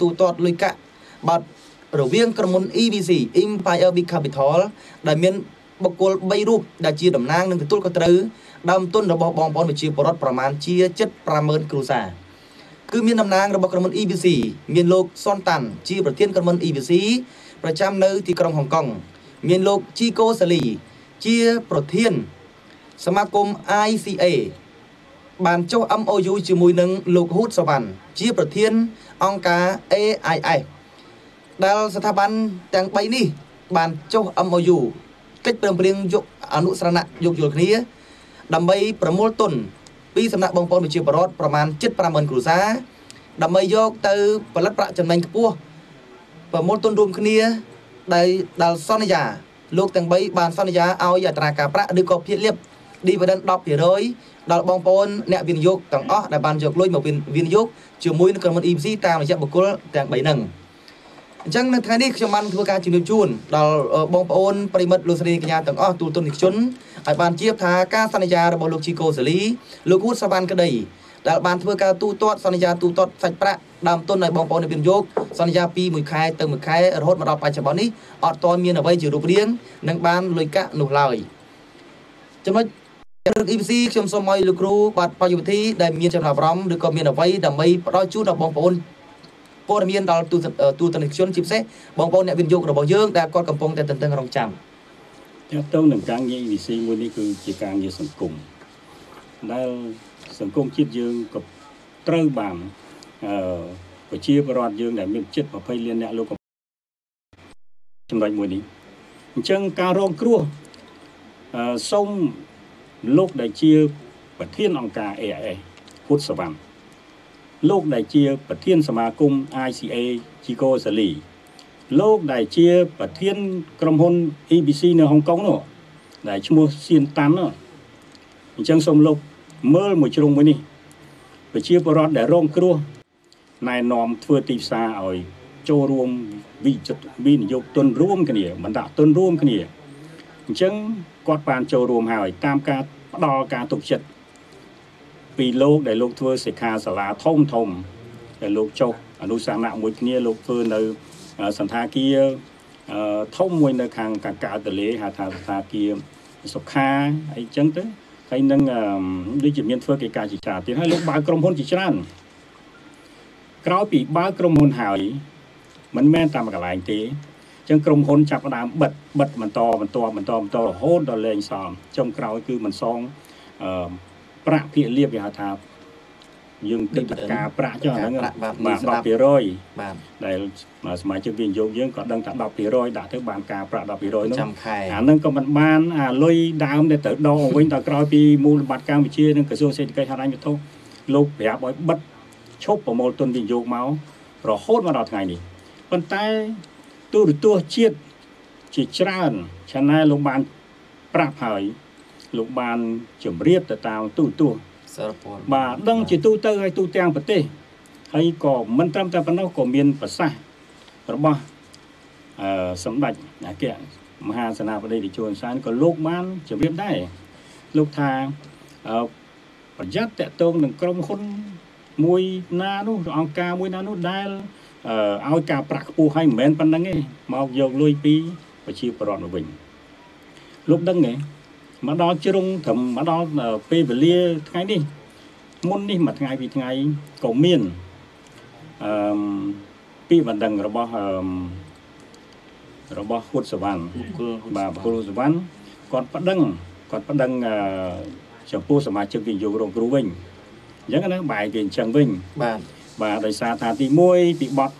ទូទាត់លុយកាក់បាត់រវាងក្រុមហ៊ុន EBC Empire Big Capital ដែលមានបុគ្គល3រូបដែលជាតំណាងនិងទទួលខុសត្រូវដើមទុនរបស់បងប្អូនប្រជាពលរដ្ឋប្រមាណជា750,000គ្រួសារគឺមានតំណាងរបស់ក្រុមហ៊ុន EBC មានលោកសុនតាន់ជាប្រធានក្រុមហ៊ុន EBC ប្រចាំនៅទីក្រុងហុងកុងមានលោកជីកូសាលីជាប្រធានសមាគម ICA បានចុះ MOU ជាមួយនឹងលោកហ៊ូតសវណ្ណជាប្រធានអង្គការ AIS ដែលស្ថាប័នទាំង3នេះ បានចុះ MOU កិច្ចព្រមព្រៀងយកអនុស្រណៈយកយល់គ្នា ដើម្បីប្រមូលទុនពីសំណាក់បងប្អូនប្រជាពលរដ្ឋប្រមាណ750,000គ្រួសារដើម្បីយកទៅផលិតប្រាក់ចំណេញខ្ពស់ប្រមូលទុនរួមគ្នាដែលដែលសន្យាលោកទាំង3បានសន្យាឲ្យអត្រាការប្រាក់ឬក៏ភាគលាភ dividend 10% ដល់បងប្អូនអ្នកវិនិយោគទាំងអស់ដែលបានយកលុយមកវិនិយោគជាមួយនឹងក្រុមហ៊ុន EPC តាមរយៈបុគ្គលទាំង3ហ្នឹងអញ្ចឹងនៅថ្ងៃនេះខ្ញុំបានធ្វើការជំរាបជូនដល់បងប្អូនប្រិមិត្តលោកស្រីកញ្ញាទាំងអស់ទូលទុននិកជនឲ្យបានជៀបថាការសន្យារបស់លោកជីកូសាលីលោកហួតសាវ៉ាន់ក្តីដែលបានធ្វើការទូទាត់សន្យាទូទាត់សាច់ប្រាក់ដើមទុនឲ្យបងប្អូនអ្នកវិនិយោគសន្យាពីមួយខែទៅមួយខែរហូតមកដល់បច្ចុប្បន្ននេះអត់ទាន់មានអ្វីជារូបរាងនិងបានលុយកាក់នោះឡើយចំណុច រឿង EPC ខ្ញុំសូមឲ្យលោកគ្រូបាទបច្ចុប្បន្នទីដែលមានចំណាប់អារម្មណ៍ឬក៏មានអ្វីដើម្បីផ្ដល់ជូនដល់បងប្អូនព័ត៌មានដល់ទូទូតនិកជនជាពិសេសបងប្អូនអ្នកវិនិយោគរបស់យើងដែលគាត់កំពុងតែតន្ទឹងរង់ចាំទាក់ទងនឹងការងារ EVC មួយនេះគឺជាការងារសង្គមដែលសង្គមជាតិយើងក៏ត្រូវបានអឺប្រជាពលរដ្ឋយើងដែលមានចិត្ត20លានអ្នកលោកចំណុចមួយនេះអញ្ចឹងការរងគ្រោះអឺសូម លោកដែលជាប្រធានអង្គការ AIS ហ៊ុតសវណ្ណលោកដែលជាប្រធានសមាគម ICA ជីកូសាលីលោកដែលជាប្រធានក្រុមហ៊ុន EBC នៅហុងកុងនោះដែលឈ្មោះសៀនតាន់នោះអញ្ចឹងសូមលោកមើលមួយជ្រុងមួយនេះប្រជាពលរដ្ឋដែលរងគ្រោះណែនាំធ្វើទីផ្សារឲ្យចូលរួមវិចិត្រវិនិយោគទុនរួមគ្នាបណ្ដាក់ទុនរួមគ្នាអញ្ចឹង គាត់បានចូលរួមហើយតាមការផ្ដល់ការទុកចិត្តពីលោកដែលលោកធ្វើសិក្ខាសាលាធំធំដែលលោកចុះអនុសាសនៈមួយគ្នាលោកធ្វើនៅសន្តាគារធំមួយនៅខាងកាកាតលេហៅថាសន្តាគារសុខាអីចឹងទៅហើយនឹងដូចជាមានធ្វើកិច្ចការជាច្រើនទៀតហើយលោកបើកក្រុមហ៊ុនជាច្រើនក្រោយពីបើកក្រុមហ៊ុនហើយមិនមែនតាមកន្លែងទេ ចឹងក្រុមហ៊ុនចាប់ផ្ដើមបិទបិទបន្តបន្តបន្តបន្តរហូតដល់លែងសមចុងក្រោយគឺមិនសងអឺប្រាក់ភាគលាភគេហៅថាយើងទិដ្ឋការប្រាក់ចុះហ្នឹងបាទ10%បាទដែលសមាជិកវិនិយោគយើងក៏ដឹងថា10%ដាក់ទៅបានការប្រាក់10%នោះចាំខែអាហ្នឹងក៏មិនបានអាលុយដើមដែលទៅដកវិញដល់ក្រោយពីមូលបត្រកម្ពុជានិងក្រសួងសេដ្ឋកិច្ចហិរញ្ញវត្ថុលោកប្រាប់ឲ្យបិទឈប់ប្រមូលទុនវិនិយោគមករហូតមកដល់ថ្ងៃនេះប៉ុន្តែ ទូរទស្សន៍ជាតិជាច្រើនឆានែលលោកបានប្រាប់ហើយលោកបានជម្រាបទៅតាមទូរទស្សន៍សារព័ត៌មានបាទដឹងជាទូទៅហើយទូទាំងប្រទេសហើយក៏មិនត្រឹមតែប៉ុណ្ណោះក៏មានប្រសាសន៍របស់អឺសម្ដេចអគ្គមហាសេនាបតីតេជោហ៊ុនសែនក៏លោកបានជម្រាបដែរលោកថាអឺប្រយ័ត្នតកតងនឹងក្រុមហ៊ុនមួយណានោះអង្គការមួយណានោះដែលអឺ ឲ្យការប្រាក់ខ្ពស់ហើយមិនមែនប៉ុណ្្នឹងទេមកយកលុយពីប្រជាពលរដ្ឋមកវិញលោកដឹងទេមកដល់ជ្រុងត្រឹមមកដល់ពេលវេលាថ្ងៃនេះមុននេះមួយថ្ងៃពីរថ្ងៃក៏មានអឺពីបណ្ដឹងរបស់អឺរបស់ហ៊ុតសវណ្ណបាទបុគ្គលសវណ្ណគាត់ប្តឹងគាត់ប្តឹងចំពោះសមាជិកវិនិយោគរងគ្រោះវិញអញ្ចឹងណាបែរគេអញ្ចឹងវិញបាទ បាទដោយសារថាទី1ពីបត់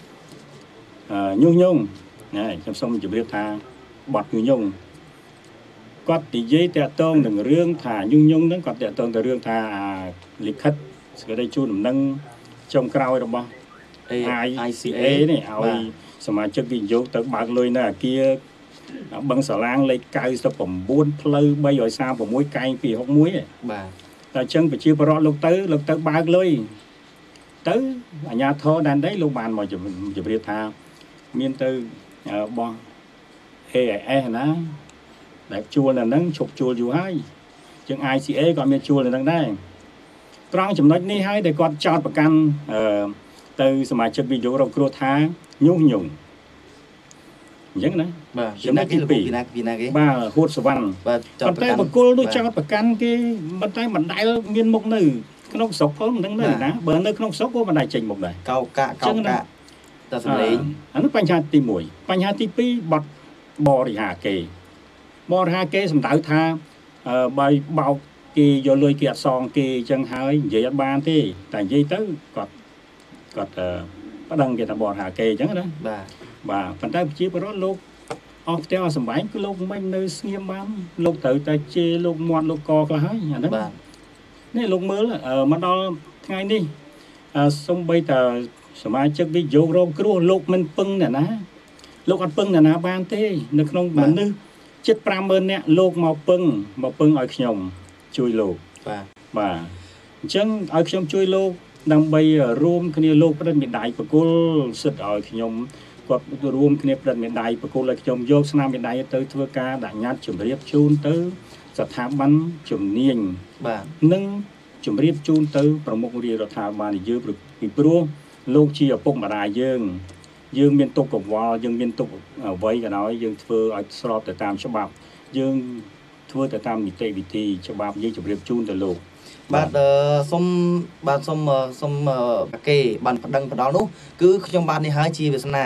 ញុះញង់ណាខ្ញុំសូមជម្រាបថាបត់ញុះញង់គាត់និយាយតាក់ទងនឹងរឿងថាញុះញង់ហ្នឹងគាត់តាក់ទងទៅរឿងថាលិខិតសេចក្តីជូនដំណឹងចុងក្រោយរបស់ ICA នេះឲ្យសមាជិកវិនិយោគទៅបើកលុយនៅអាគារបឹងសាឡាងលេខ99ផ្លូវ336កែង261បាទតែអញ្ចឹងប្រជាពលរដ្ឋលោកទៅលោកទៅបើកលុយ ទៅអាជ្ញាធរដែនដីលោកបានមកជម្រាបថាមានទៅបោះ AIS ណាដែលជួលនៅហ្នឹងឈប់ជួលយូរហើយជាង ICA ក៏មានជួលនៅហ្នឹងដែរត្រង់ចំណុចនេះហើយដែលគាត់ចោតប្រកាន់អឺទៅសមាជិកវិយោគរងគ្រោះថាញុះញង់អញ្ចឹងណាបាទចំណុចទីពីរពីណាពីណាគេបាទហួតសវណ្ណបាទចោប៉ុន្តែបកគលដូចចោតប្រកាន់គេប៉ុន្តែមិនដែលមានមុខនៅ ក្នុងស្រុកផងមិនដឹងនៅណាបើនៅក្នុងស្រុកក៏មិនដែលចេញមុខដែរកោកាកោកាតសំលេងអានោះបញ្ហាទី1បញ្ហាទី2បត់បរិហាគេបរិហាគេសំដៅថាអឺបើបោកគេយកលុយគេអត់សងគេអញ្ចឹងហើយនិយាយអត់បានទេតែនិយាយទៅគាត់គាត់អឺប្តឹងគេថាបរិហាគេអញ្ចឹងណាបាទបាទប៉ុន្តែប្រជាពលរដ្ឋលោកអស់ផ្ទះអស់សំបែងគឺលោកមិននៅស្ងៀមបានលោកត្រូវតែជេរលោកមាត់លោកកខ្លះហើយអាហ្នឹងបាទ នេះលោកមើលអឺមកដល់ថ្ងៃនេះអឺសំបីតាសមាជិកវិយោគរងគ្រោះលោកមិនពឹងអ្នកណាលោកអត់ពឹងអ្នកណាបានទេ នៅក្នុងមនុស្សជិត50000នាក់លោកមកពឹងមកពឹងឲ្យខ្ញុំជួយលោកបាទបាទអញ្ចឹងឲ្យខ្ញុំជួយលោកដើម្បីរួមគ្នាលោកផ្តិតមេដាយប្រគល់សិទ្ធឲ្យខ្ញុំគាត់រួមគ្នាផ្តិតមេដាយប្រគល់ឲ្យខ្ញុំយកស្នាមមេដាយទៅធ្វើការដាក់ញត្តិជំរាបជូនទៅស្ថាប័នជំនាញ បាទនិងជំរាបជូនទៅប្រមុខរាជរដ្ឋាភិបាលយើងពីព្រោះលោកជាឪពុកម្ដាយយើង យើងមានទុកកង្វល់យើងមានទុកអ្វីក៏ដោយយើងធ្វើឲ្យស្របទៅតាមច្បាប់យើងធ្វើទៅតាមនីតិវិធីច្បាប់យើងជម្រាបជូនទៅលោកបាទអឺសុំបាទសុំអឺសុំអឺគេបានប្តឹងផ្ដាល់នោះគឺខ្ញុំបាននេះហើយជាវាសនា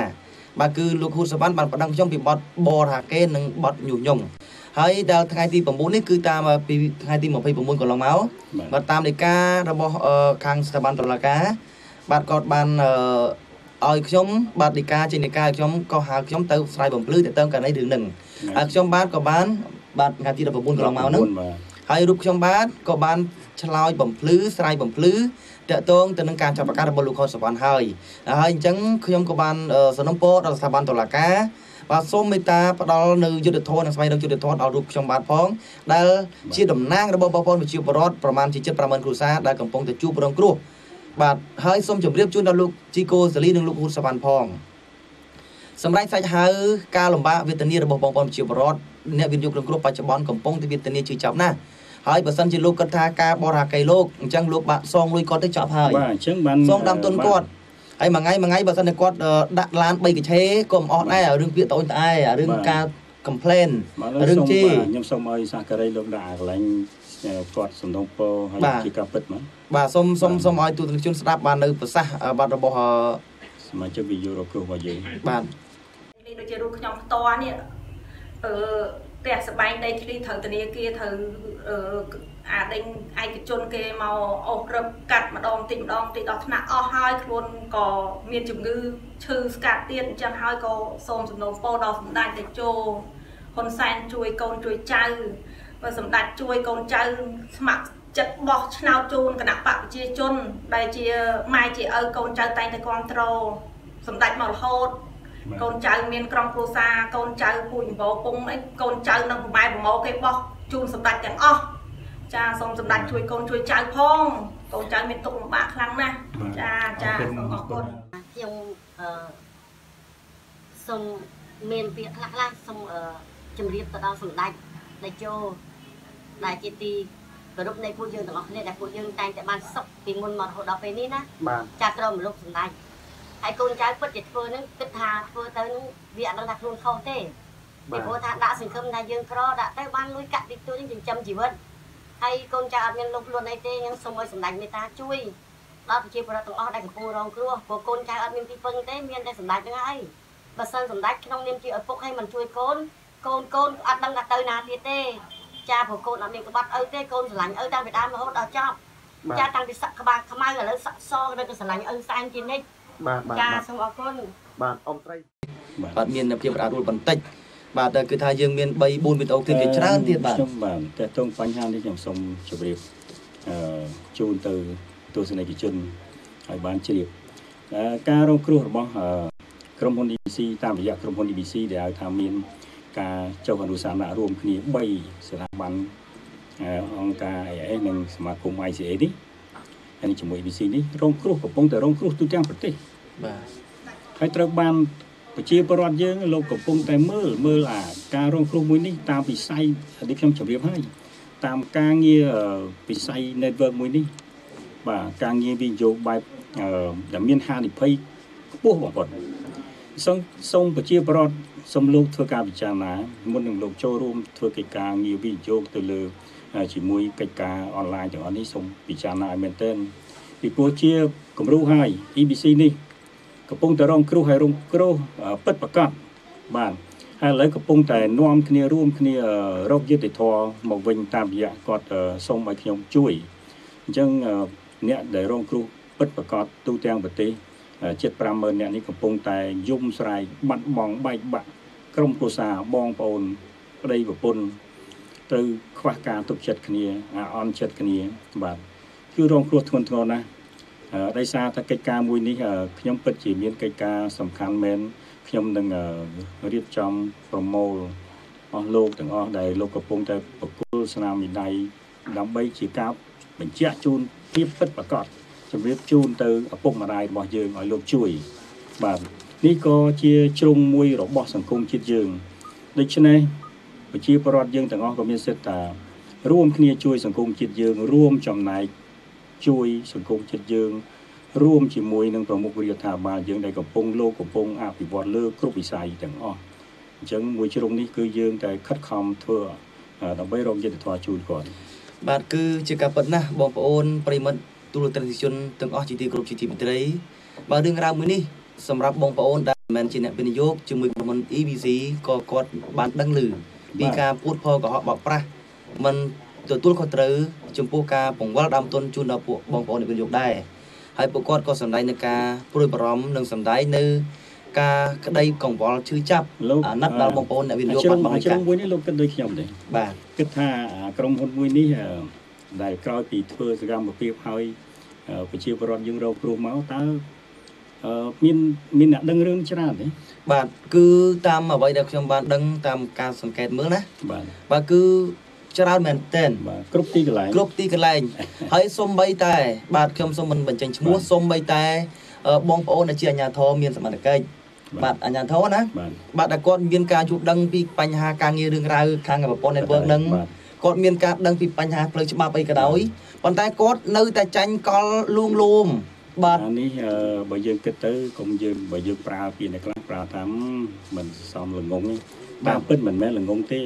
បាទគឺលោកហ៊ូសវណ្ណបានប្តឹងខ្ញុំពីបទបរហាកេនិងបទញុះញង់ ហើយដល់ថ្ងៃទី9នេះគឺតាមពីថ្ងៃទី29កន្លងមកបាទបាទតាមលេខារបស់អឺខាងស្ថាប័នតុលាការបាទគាត់បានអឺឲ្យខ្ញុំបាទលេខាចេញលេខាឲ្យខ្ញុំក៏ហៅខ្ញុំទៅស្រាយបំភ្លឺទៅទៅករណីរឿងហ្នឹងហើយខ្ញុំបាទក៏បានបាទថ្ងៃទី19កន្លងមកហ្នឹងបាទហើយរូបខ្ញុំបាទក៏បានឆ្លើយបំភ្លឺស្រាយបំភ្លឺតកតងទៅនឹងការចាប់ប្រកាន់របស់លោកខុនសវណ្ណហើយហើយអញ្ចឹងខ្ញុំក៏បានអឺសំណូមពរដល់ស្ថាប័នតុលាការ បាទសូមមេត្តាផ្ដល់នៅយុទ្ធធម៌និងស្វែងរកយុទ្ធធម៌ដល់រូបខ្ញុំបាទផងដែលជាតំណាងរបស់បងប្អូនប្រជាពលរដ្ឋប្រមាណជា7 50000គ្រួសារដែលកំពុងតែជួបរងគ្រោះបាទហើយសូមជម្រាបជូនដល់លោកជីកូសាលីនិងលោកហ៊ុនសវណ្ណផងសម្រាប់សាច់ហៅការលំបាកវេទនារបស់បងប្អូនប្រជាពលរដ្ឋអ្នកវិនិយោគរងគ្រោះបច្ចុប្បន្នកំពុងតែវេទនាជឿចាប់ណាស់ហើយបើសិនជាលោកគិតថាការបរិហាកៃលោកអញ្ចឹងលោកបាក់សងលុយគាត់ទៅចប់ហើយបាទអញ្ចឹងបានសងតាមទុនគាត់ ហើយមួយថ្ងៃមួយថ្ងៃបើសិនតែគាត់អឺដាក់ឡាន3កញ្ឆេក៏មិនអស់ដែររឿងពាក្យត្អូញត្អែអារឿងការ complain បាទរឿងសូមជេរបាទខ្ញុំសូមឲ្យសាការីលោកដាក់កន្លែងអឺគាត់សំណូមពរហើយបាទជាការពិតមកបាទសូមសូមសូមឲ្យទូទាំងជនស្ដាប់បាននៅប្រសាសន៍អឺបាទរបស់អឺសមាជិកវិយោគរងគ្រោះរបស់យើងបាទនេះដូចជារូបខ្ញុំផ្ទាល់នេះអឺផ្ទះសបែងដីធ្លីត្រូវធនាគារត្រូវ អឺអាដេញឯកជនគេមកអូសរឹបកាត់ម្ដងតិចម្ដងតិចដល់ថ្នាក់អស់ហើយខ្លួនក៏មានជំងឺឈឺស្កាត់ទៀតអញ្ចឹងហើយក៏សូមសំណូមពរដល់សម្ដេចតេជោហ៊ុនសែនជួយកូនជួយចៅបើសម្ដេចជួយកូនចៅស្ម័គ្រចិត្តបោះឆ្នោតជូនគណៈបកប្រជាជន ដែលជាម៉ែជាឪកូនចៅតែងតែគ្រប់គ្រងសម្ដេចមករហូតបាទកូនចៅមានក្រុមគ្រួសារកូនចៅពូជអម្បោពុំអីកូនចៅនឹងប្រម៉ែប្រម៉ោគេបោះជូនសម្ដេចទាំងអស់ ចាសូមសម្ដេចជួយកូនជួយចៅផងកូនចៅមានទុក្ខលំបាកខ្លាំងណាស់ចាចាសូមអរគុណខ្ញុំអឺសូមមានពាក្យខ្លះខ្លះសូមអឺជម្រាបទៅដល់សម្ដេចតេជោដែលជាទីគោរពនៃពួកយើងទាំងអស់គ្នាដែលពួកយើងតែងតែបានសុខពីមុនមករហូតដល់ពេលនេះណាបាទចាស់ក្រមលោកសម្ដេចហើយកូនចៅពិតជាធ្វើនឹងគិតថាធ្វើទៅនឹងវាអត់ដឹងថាខ្លួនខុសទេពីព្រោះថាដាក់សង្ឃឹមថាយើងក្រដាក់ទៅបានលុយកាក់តិចតួចនឹងចិញ្ចឹមជីវិត ហើយកូនចៅអត់មានលុបខ្លួនអីទេខ្ញុំសូមឲ្យសម្ដេចមេត្តាជួយដល់ប្រជាពលរដ្ឋទាំងអស់ដែលកំពុងរងគ្រោះព្រោះកូនចៅអត់មានទីពឹងទេមានតែសម្ដេចហ្នឹងហើយបើសិនសម្ដេចក្នុងនាមជាឪពុកឲ្យមិនជួយកូនកូនកូនអត់ដឹងថាទៅណាទៀតទេចាព្រោះកូនអត់មានក្បត់ឪទេកូនស្រឡាញ់ឪតាំងពីដើមរហូតដល់ចប់ចាតាំងពីសក់ក្បាលខ្មៅឥឡូវសក់សនៅក៏ស្រឡាញ់ឪសែនជានិច្ចបាទបាទចាបាទសូមអរគុណបាទអ៊ំត្រីបាទមានភាពរអាក់រអួលបន្តិច បាទតែគឺថាយើងមាន3 4វីដេអូទៀតជាច្រើនទៀតបាទខ្ញុំបាទតើតងបញ្ហានេះខ្ញុំសូមជម្រាបអឺជូនទៅទស្សនិកជនឲ្យបានជ្រាបអឺការរងគ្រោះរបស់អឺក្រុមហ៊ុន EBC តាមរយៈក្រុមហ៊ុន EBC ដែលហៅថាមាន ការចុះអនុសាសន៍រួមគ្នា3ស្ថាប័នអឺអង្គការ AIS និងសមាគម ICA នេះហើយនេះជាមួយ EBC នេះរងគ្រោះកំពុងតែរងគ្រោះទូទាំងប្រទេសបាទហើយត្រូវបាន ប្រជាពលរដ្ឋយើងលោកកំពុងតែមើលមើលអាការរងគ្រោះមួយនេះតាមវិស័យដែលខ្ញុំជម្រាបហើយតាមការងារអឺវិស័យ network មួយនេះបាទការងារវិនិយោគបែបអឺដែលមានហានិភ័យខ្ពស់បំផុតសូមសូមប្រជាប្រដ្ឋសូមលោកធ្វើការពិចារណាមុននឹងលោកចូលរួមធ្វើកិច្ចការងារវិនិយោគទៅលើជាមួយកិច្ចការអនឡាញទាំងអស់នេះសូមពិចារណាឲ្យមែនទែនពីព្រោះជាគំរូហើយ EBC នេះ កំពុងតែរងគ្រោះហើយរងគ្រោះពិតប្រាកដបាទហើយឥឡូវកំពុងតែនាំគ្នារួមគ្នារកយុត្តិធម៌មកវិញតាមរយៈគាត់សូមឲ្យខ្ញុំជួយអញ្ចឹងអ្នកដែលរងគ្រោះពិតប្រាកដទូទាំងប្រទេសជិត50000អ្នកនេះកំពុងតែយំស្រែកបាត់បង់បែកបាក់ក្រុមគ្រួសារបងប្អូនប្តីប្រពន្ធត្រូវខ្វះការទុកចិត្តគ្នាអាអន់ចិត្តគ្នាបាទគឺរងគ្រោះធ្ងន់ធ្ងរណាស់ ដោយសារតែកិច្ចការមួយនេះខ្ញុំពិតជាមានកិច្ចការសំខាន់មែនខ្ញុំនឹងរៀបចំប្រមូលអស់លោកទាំងអស់ដែលលោកកំពុងតែប្រគល់ស្នាមមេដៃដើម្បីជាការបញ្ជាក់ជូនភាពពិតប្រាកដជម្រាបជូនទៅឪពុកម្ដាយរបស់យើងឲ្យលោកជួយបាទនេះក៏ជាជ្រុងមួយរបស់សង្គមជាតិយើងដូច្នេះប្រជាពលរដ្ឋយើងទាំងអស់ក៏មានសិទ្ធិថារួមគ្នាជួយសង្គមជាតិយើងរួមចំណែក ជួយសង្គមជាតិយើងរួមជាមួយនឹងប្រមុខរាជរដ្ឋាភិបាលយើងដែលកំពុងលោកកំពុងអភិវឌ្ឍលើគ្រប់វិស័យទាំងអស់អញ្ចឹងមួយជ្រុងនេះគឺយើងតែខិតខំធ្វើដើម្បីរកយុទ្ធធម៌ជូនគាត់បាទគឺជាការពិតណាស់បងប្អូនប្រិមិត្តទូរទស្សនិកជនទាំងអស់ជាទីគោរពជាទីមេត្រីបាទរឿងរ៉ាវមួយនេះសម្រាប់បងប្អូនដែលមិនមែនជាអ្នកវិនិយោគជាមួយក្រុមហ៊ុន EVC ក៏គាត់បានដឹងឮពីការពួតផលកុហកបោកប្រាស់មិន ទទួលខុសត្រូវចំពោះការពង្វល់ដើមទុនជូនដល់ពួកបងប្អូនអ្នកវិនិយោគដែរហើយពួកគាត់ក៏សម្ដែងនៅការព្រួយបារម្ភនិងសម្ដែងនៅការក្តីកង្វល់ឈឺចាប់អាណិតដល់បងប្អូនអ្នកវិនិយោគបាត់បង់កាមួយនេះលោកគិតដូចខ្ញុំទេបាទគិតថាក្រុមហ៊ុនមួយនេះដែលក្រោយពីធ្វើសកម្មភាពហើយប្រជាពលរដ្ឋយើងរកគ្រោះមកតើមានមានអ្នកដឹងរឿងច្រើនទេបាទគឺតាមអ្វីដែលខ្ញុំបានដឹងតាមការសង្កេតមើលណាបាទបាទគឺ ច្រើនមែនទែនបាទគ្រប់ទីកន្លែងគ្រប់ទីកន្លែងហើយសំបីតែ បាទខ្ញុំសូមមិនបញ្ចេញឈ្មោះសំបីតែ បងប្អូនដែលជាអាជ្ញាធរមានសមត្ថកិច្ចបាទអាជ្ញាធរណាបាទតែគាត់មានការជួបដឹងពីបញ្ហាការងាររឿងរ៉ាវខាងប្រព័ន្ធ network នឹងគាត់មានការដឹងពីបញ្ហាផ្លូវច្បាប់អីក៏ដោយប៉ុន្តែគាត់នៅតែចាញ់កលលួងលោមបាទនេះបើយើងគិតទៅកុំយើងបើយើងប្រើពាក្យអ្នកខ្លះប្រើថាមិនសមល្ងងតាមពិតមិនមែនល្ងងទេ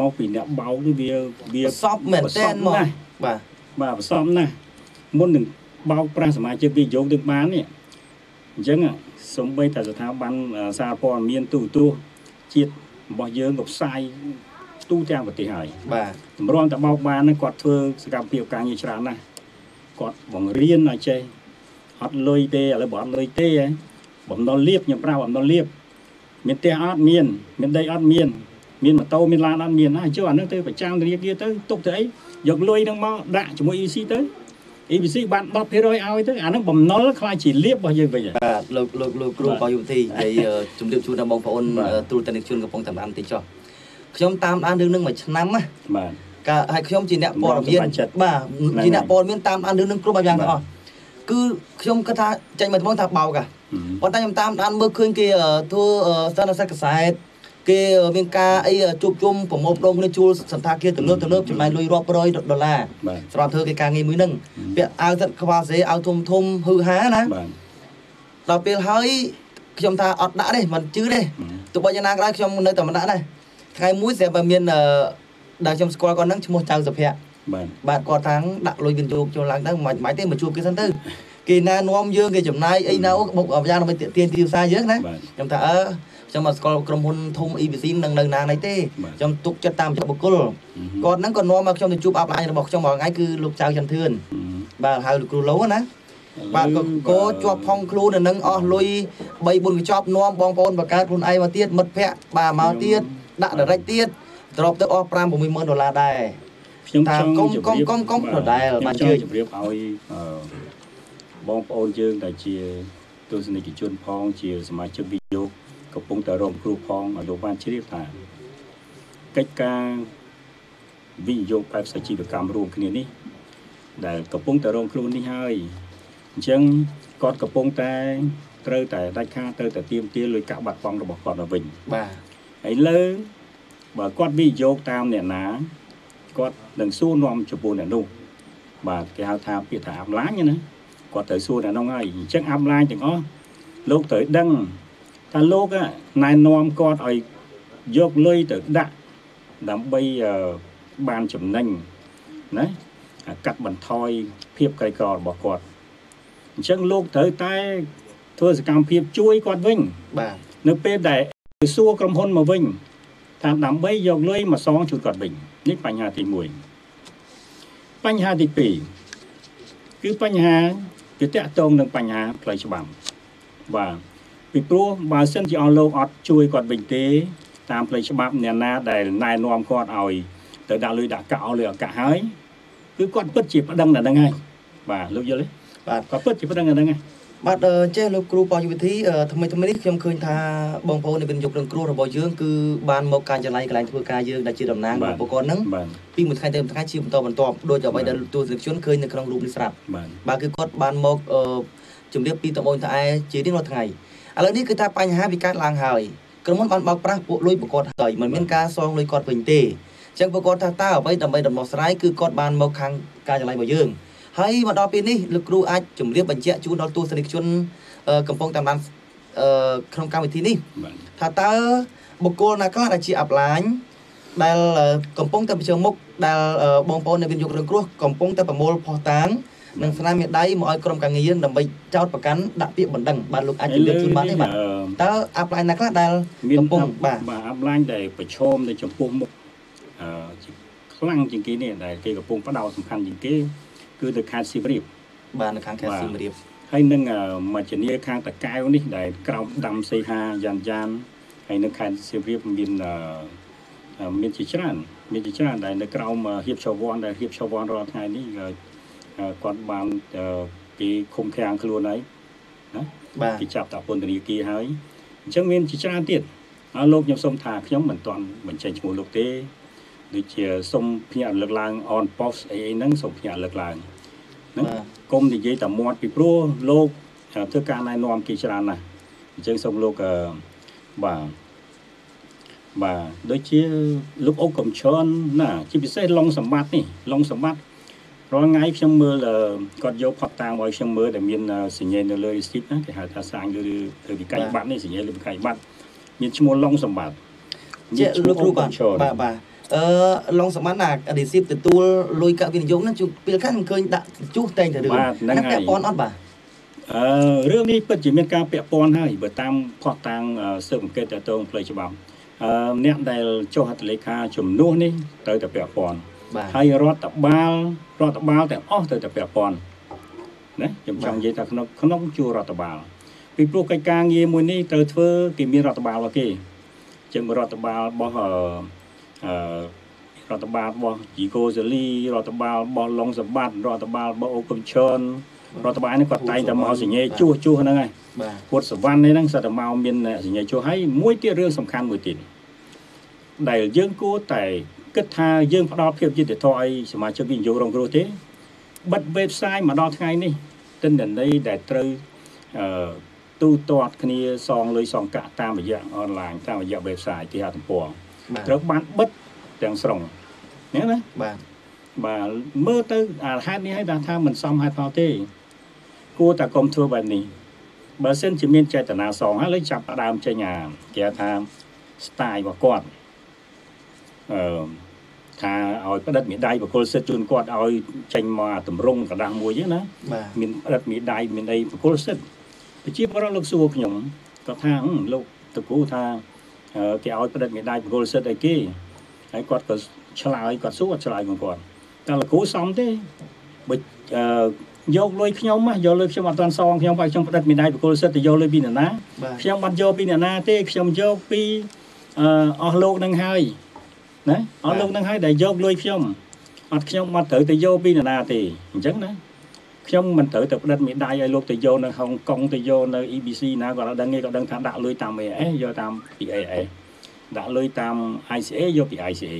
មកពីអ្នកបោកនេះវាវាសពមែនតើមកបាទបាទប្រសំណាស់មុននឹងបោកប្រាស់សមាជិកវិយោគនឹងបាននេះអញ្ចឹងសំបីតែស្ថាប័នសារព័ត៌មានទូទស្សន៍ជាតិរបស់យើងក៏ផ្សាយទូទាំងប្រទេសហើយបាទតម្រាំតែបោកបានគាត់ធ្វើសកម្មភាពការងារច្រើនណាស់គាត់បង្រៀនឲ្យចេះអត់លុយទេឥឡូវបើអត់លុយទេបំណុលលៀបខ្ញុំប្រាប់បំណុលលៀបមានផ្ទះអត់មានមានដីអត់មាន មានម៉ូតូមានឡានអត់មានណាចូលអានឹងទៅប្រចាំធនាគារទៅទុកទៅអីយកលុយនឹងមកដាក់ជាមួយ EC ទៅ EBC បាន10%ឲ្យទៅអានឹងបំណុលខ្លាចជាលៀបរបស់យើងវិញបាទលោកលោកលោកគ្រូបោយុវធីនិយាយជំរាបជូនដល់បងប្អូនទូរទស្សនិកជនកំពុងតាមដានតិចចុះខ្ញុំតាមដានរឿងនឹងមួយឆ្នាំណាបាទកាហើយខ្ញុំជាអ្នកព័ត៌មានបាទជាអ្នកព័ត៌មានតាមដានរឿងនឹងគ្រប់យ៉ាងទាំងអស់គឺខ្ញុំគិតថាចេញមកត្បូងថាបោកហ่ะប៉ុន្តែខ្ញុំតាមដានមើលឃើញគេធ្វើសន្និសីទកសែត គេមានការអីជួបជុំប្រមូលផ្ដុំគ្នាជួលសន្តាគារទំនើបទំនើបចំណាយលុយរាប់រយដុល្លារសម្រាប់ធ្វើកិច្ចការងារមួយហ្នឹងពាក់អាវទឹកខ្វ៉ាសេអាវធំធំហឺហាណាដល់ពេលហើយខ្ញុំថាអត់ដាក់ទេមិនជឿទេទោះបីយ៉ាងណាក៏ដោយខ្ញុំនៅតែមិនដាក់ដែរថ្ងៃមួយស្រាប់តែមានដែលខ្ញុំស្គាល់គាត់ហ្នឹងឈ្មោះចៅសុភ័ក្របាទបាទគាត់ថាដាក់លុយវិនិយោគចូលឡើងទៅមិនមិនទេមកជួបគេសិនទៅគេណានាំយើងគេចំណាយអីណាបុកយ៉ាងដើម្បីទាក់ទាញទីផ្សារយើងណាខ្ញុំថាអឺ ខ្ញុំអត់ស្គាល់ក្រុមហ៊ុនធំ EVC នឹងនៅណាណីទេខ្ញុំទុកចិត្តតាមចិត្តបុគ្គលគាត់ហ្នឹងក៏នាំមកខ្ញុំទៅជួបអាប់ឡាញរបស់ខ្ញុំមួយថ្ងៃគឺលោកចៅចន្ទធឿនបាទហៅលោកគ្រូឡូណាបាទក៏ក៏ជាប់ផងខ្លួននៅនឹងអស់លុយ3 4កញ្ចប់នាំបងប្អូនបង្កើតខ្លួនឯងមកទៀតមិត្តភ័ក្តិបាទមកទៀតដាក់ដរិចទៀតត្រប់ទៅអស់5 60000ដុល្លារដែរខ្ញុំចង់កុំកុំកុំកុំដដែលបានជឿជម្រាបឲ្យបងប្អូនយើងដែលជាទស្សនិកជនផងជាសមាជិកវិយោគ កំពុងតែរងគ្រោះផងឲ្យលោកបានជ្រាបថាកិច្ចការវិនិយោគបែបសាជីវកម្មរួមគ្នានេះ ដែលកំពុងតែរងគ្រោះនេះហើយអញ្ចឹងគាត់កំពុងតែត្រូវតែដាច់ខាតទៅតែទៀមទាលុយកាក់បាត់បង់របស់គាត់ទៅវិញបាទហើយលើបើគាត់វិនិយោគតាមអ្នកណាគាត់នឹងសួរនាំចំពោះអ្នកនោះបាទគេហៅថាពាក្យថាអាប់ឡាញណាគាត់ត្រូវសួរអ្នកនោះហើយអញ្ចឹងអាប់ឡាញទាំងអស់លោកត្រូវដឹង ថាលោកណែនាំគាត់ឲ្យយកលុយទៅដាក់ដើម្បីបានចំណេញណាកាត់បន្ថយភាពក្រីក្ររបស់គាត់អញ្ចឹងលោកត្រូវតែធ្វើសកម្មភាពជួយគាត់វិញបាទនៅពេលដែលសួរក្រុមហ៊ុនមកវិញថាដើម្បីយកលុយមកសងជូនគាត់វិញនេះបញ្ហាទី1បញ្ហាទី2គឺបញ្ហាគឺតកតងនឹងបញ្ហាផ្លូវច្បាប់បាទ ពីព្រោះបើសិនជាអស់លោកអត់ជួយគាត់វិញទេ តាមផ្លូវច្បាប់អ្នកណាដែលណែនាំគាត់ឲ្យទៅដាក់លុយដាក់កាក់ឲ្យលុយឲ្យកាក់ហើយគឺគាត់ពិតជាប្តឹងតែហ្នឹងហើយបាទលោកយល់ទេបាទគាត់ពិតជាប្តឹងតែហ្នឹងហើយបាទចេះលោកគ្រូបោះយុវធីថ្មីថ្មីនេះខ្ញុំឃើញថាបងប្អូននៃវិនិយោគរងគ្រោះរបស់យើងគឺបានមកការចល័យកន្លែងធ្វើការយើងដែលជាតំណាងឧបករណ៍ហ្នឹងពីមួយថ្ងៃទៅមួយថ្ងៃជាបន្តបន្ទាប់ដូចអ្វីដែលទស្សនិកជនឃើញនៅក្នុងរូបនេះស្រាប់បាទគឺគាត់បានមកជំរាបពីតំបន់ត្អែជារៀងរាល់ថ្ងៃ ឥឡូវនេះគឺថាបញ្ហាវាកើតឡើងហើយក្រុមហ៊ុនបានបោកប្រាស់ពួកលុយប្រកបហើយមិនមានការសងលុយគាត់វិញទេអញ្ចឹងប្រកបថាតើអ្វីដើម្បីដំណោះស្រាយគឺគាត់បានមកខាងការចល័យរបស់យើងហើយមកដល់ពេលនេះលោកគ្រូអាចជម្រាបបញ្ជាក់ជូនដល់ទស្សនិកជនកំពុងតាមដានក្នុងកម្មវិធីនេះថាតើបុគ្គលណាខ្លះដែលជាអាប់ឡាញដែលកំពុងតែប្រជុំមុខដែលបងប្អូននៅវិនិយោគរងគ្រោះកំពុងតែប្រមូលផុសតាង និងស្នាមមេដៃមកឲ្យក្រុមការងារដើម្បីចោតប្រកាន់ដាក់ពាក្យបណ្ដឹងបាទលោកអាចជម្រាបជូនបានទេបាទតើអាប់ឡាញណាខ្លះដែលកំពុងបាទបាទអាប់ឡាញដែលប្រឈមនៅចំពោះមុខអឺខ្លាំងជាងគេនេះដែលគេកំពុងបដោតសំខាន់ជាងគេ គឺនៅខេត្តសៀមរាបបាទនៅខាងខេត្តសៀមរាបហើយនឹងមជ្ឈនីខាងតកែវនេះដែលក្រោមដាំសេហាយ៉ានយ៉ានហើយនៅខេត្តសៀមរាបមានមានជាច្រើនមានជាច្រើនដែលនៅក្រោមហៀបឆវ័នដែលហៀបឆវ័នរាល់ថ្ងៃនេះ គាត់បានគេឃុំឃាំងខ្លួនហើយណាបាទគេចាប់តាពន្ធនាគារហើយអញ្ចឹងមានជាច្រើនទៀតហើយលោកខ្ញុំសូមថាខ្ញុំមិនទាន់បញ្ចេញឈ្មោះលោកទេដូចជាសុំភ្ញាក់លើកឡើង on post អីអីហ្នឹងសុំភ្ញាក់លើកឡើងហ្នឹងគុំនិយាយតែមាត់ពីព្រោះលោកធ្វើការណែនាំគេច្រើនណាស់អញ្ចឹងសូមលោកបាទបាទដូចជាលោកអុកកំឈនណាជាពិសេសឡុងសម្បត្តិនេះឡុងសម្បត្តិ រាល់ថ្ងៃខ្ញុំមើលគាត់យកផុតតាំងឲ្យខ្ញុំមើលដែលមានសញ្ញានៅលើ receipt ណាគេហៅថាសាញលើលើវិក័យប័ណ្ណនេះសញ្ញាលើវិក័យប័ណ្ណមានឈ្មោះឡុងសម្បត្តិជាលោកគ្រូបាទបាទបាទអឺឡុងសម័នអា adhesive ទទួលលុយកាក់វិនិយោគហ្នឹងជួពេលខ្លះមិនឃើញដាក់ជុះតែងតែរឿងហ្នឹងហើយពាក់ព័ន្ធអត់បាទអឺរឿងនេះពិតជាមានការពាក់ព័ន្ធហើយបើតាមផុសតាំងស៊ើបអង្កេតតទៅផ្លូវច្បាប់អឺអ្នកដែលចុះហត្ថលេខាជំនួសនេះត្រូវតែពាក់ព័ន្ធ ហើយរដ្ឋបាលរដ្ឋបាលទាំងអស់ត្រូវតែពាក់ព័ន្ធណាខ្ញុំចង់និយាយថាក្នុងក្នុងជួររដ្ឋបាលពីព្រោះកិច្ចការងារមួយនេះត្រូវធ្វើគេមានរដ្ឋបាលរបស់គេចឹងរដ្ឋបាលរបស់អឺរដ្ឋបាលរបស់ជីកូសេលីរដ្ឋបាលរបស់ឡុងសម្បត្តិរដ្ឋបាលរបស់អូកំឈនរដ្ឋបាលនេះគាត់តែងតែមកសញ្ញេជួសជួសហ្នឹងហើយបាទពុទ្ធសវណ្ណនេះហ្នឹងសិតតែមកមានសញ្ញេជួសហើយមួយទៀតរឿងសំខាន់មួយទៀតដែលយើងគួរតែ គិតថាយើងផ្ដល់ភាពយុត្តិធម៌ឲ្យសមាជិកវិនិយោគរងគ្រោះទេបិទ website មកដល់ថ្ងៃនេះទិន្នន័យដែលត្រូវអឺទូទាត់គ្នាសងលុយសងកាក់តាមរយៈអនឡាញតាមរយៈ website គេហទំព័រត្រូវបានបិទទាំងស្រុងណាណាបាទបាទមើលទៅអាហេតុនេះឲ្យថាមិនសមហេតុផលទេគួរតែកុំធ្វើបែបនេះបើសិនជាមានចេតនាសងហើយលើចាប់ផ្ដើមចេញអាគេថា style របស់គាត់អឺ ថាឲ្យផ្ដិតមេដៃបកុលសិទ្ធជូនគាត់ឲ្យចេញមកតម្រង់กระดาษមួយណាមានផ្ដិតមេដៃមានអីបកុលសិទ្ធប្រជាប្រដ្ឋលោកសួរខ្ញុំគាត់ថាលោកតកូថាគេឲ្យផ្ដិតមេដៃបកុលសិទ្ធអីគេហើយគាត់ក៏ឆ្លើយគាត់សួរឆ្លើយមកគាត់តែលោកគ្រូសំទេបើយកលុយខ្ញុំយកលុយខ្ញុំអត់ទាន់សងខ្ញុំបើខ្ញុំផ្ដិតមេដៃបកុលសិទ្ធទៅយកលុយពីអ្នកណាខ្ញុំបាត់យកពីអ្នកណាទេខ្ញុំយកពីអស់លោកនឹងហើយ ណាអស់លោកនឹងហើយដែលយកលុយខ្ញុំអត់ខ្ញុំអត់ត្រូវទៅយកពីអ្នកណាទេអញ្ចឹងណាខ្ញុំមិនត្រូវទៅផ្ដិតមេដៃឲ្យលោកទៅយកនៅហុងកុងទៅយកនៅ EBC ណាគាត់អត់ដឹងទេគាត់ដឹងថាដាក់លុយតាម AS យកតាម PAS ដាក់លុយតាម ICA យកពី ICA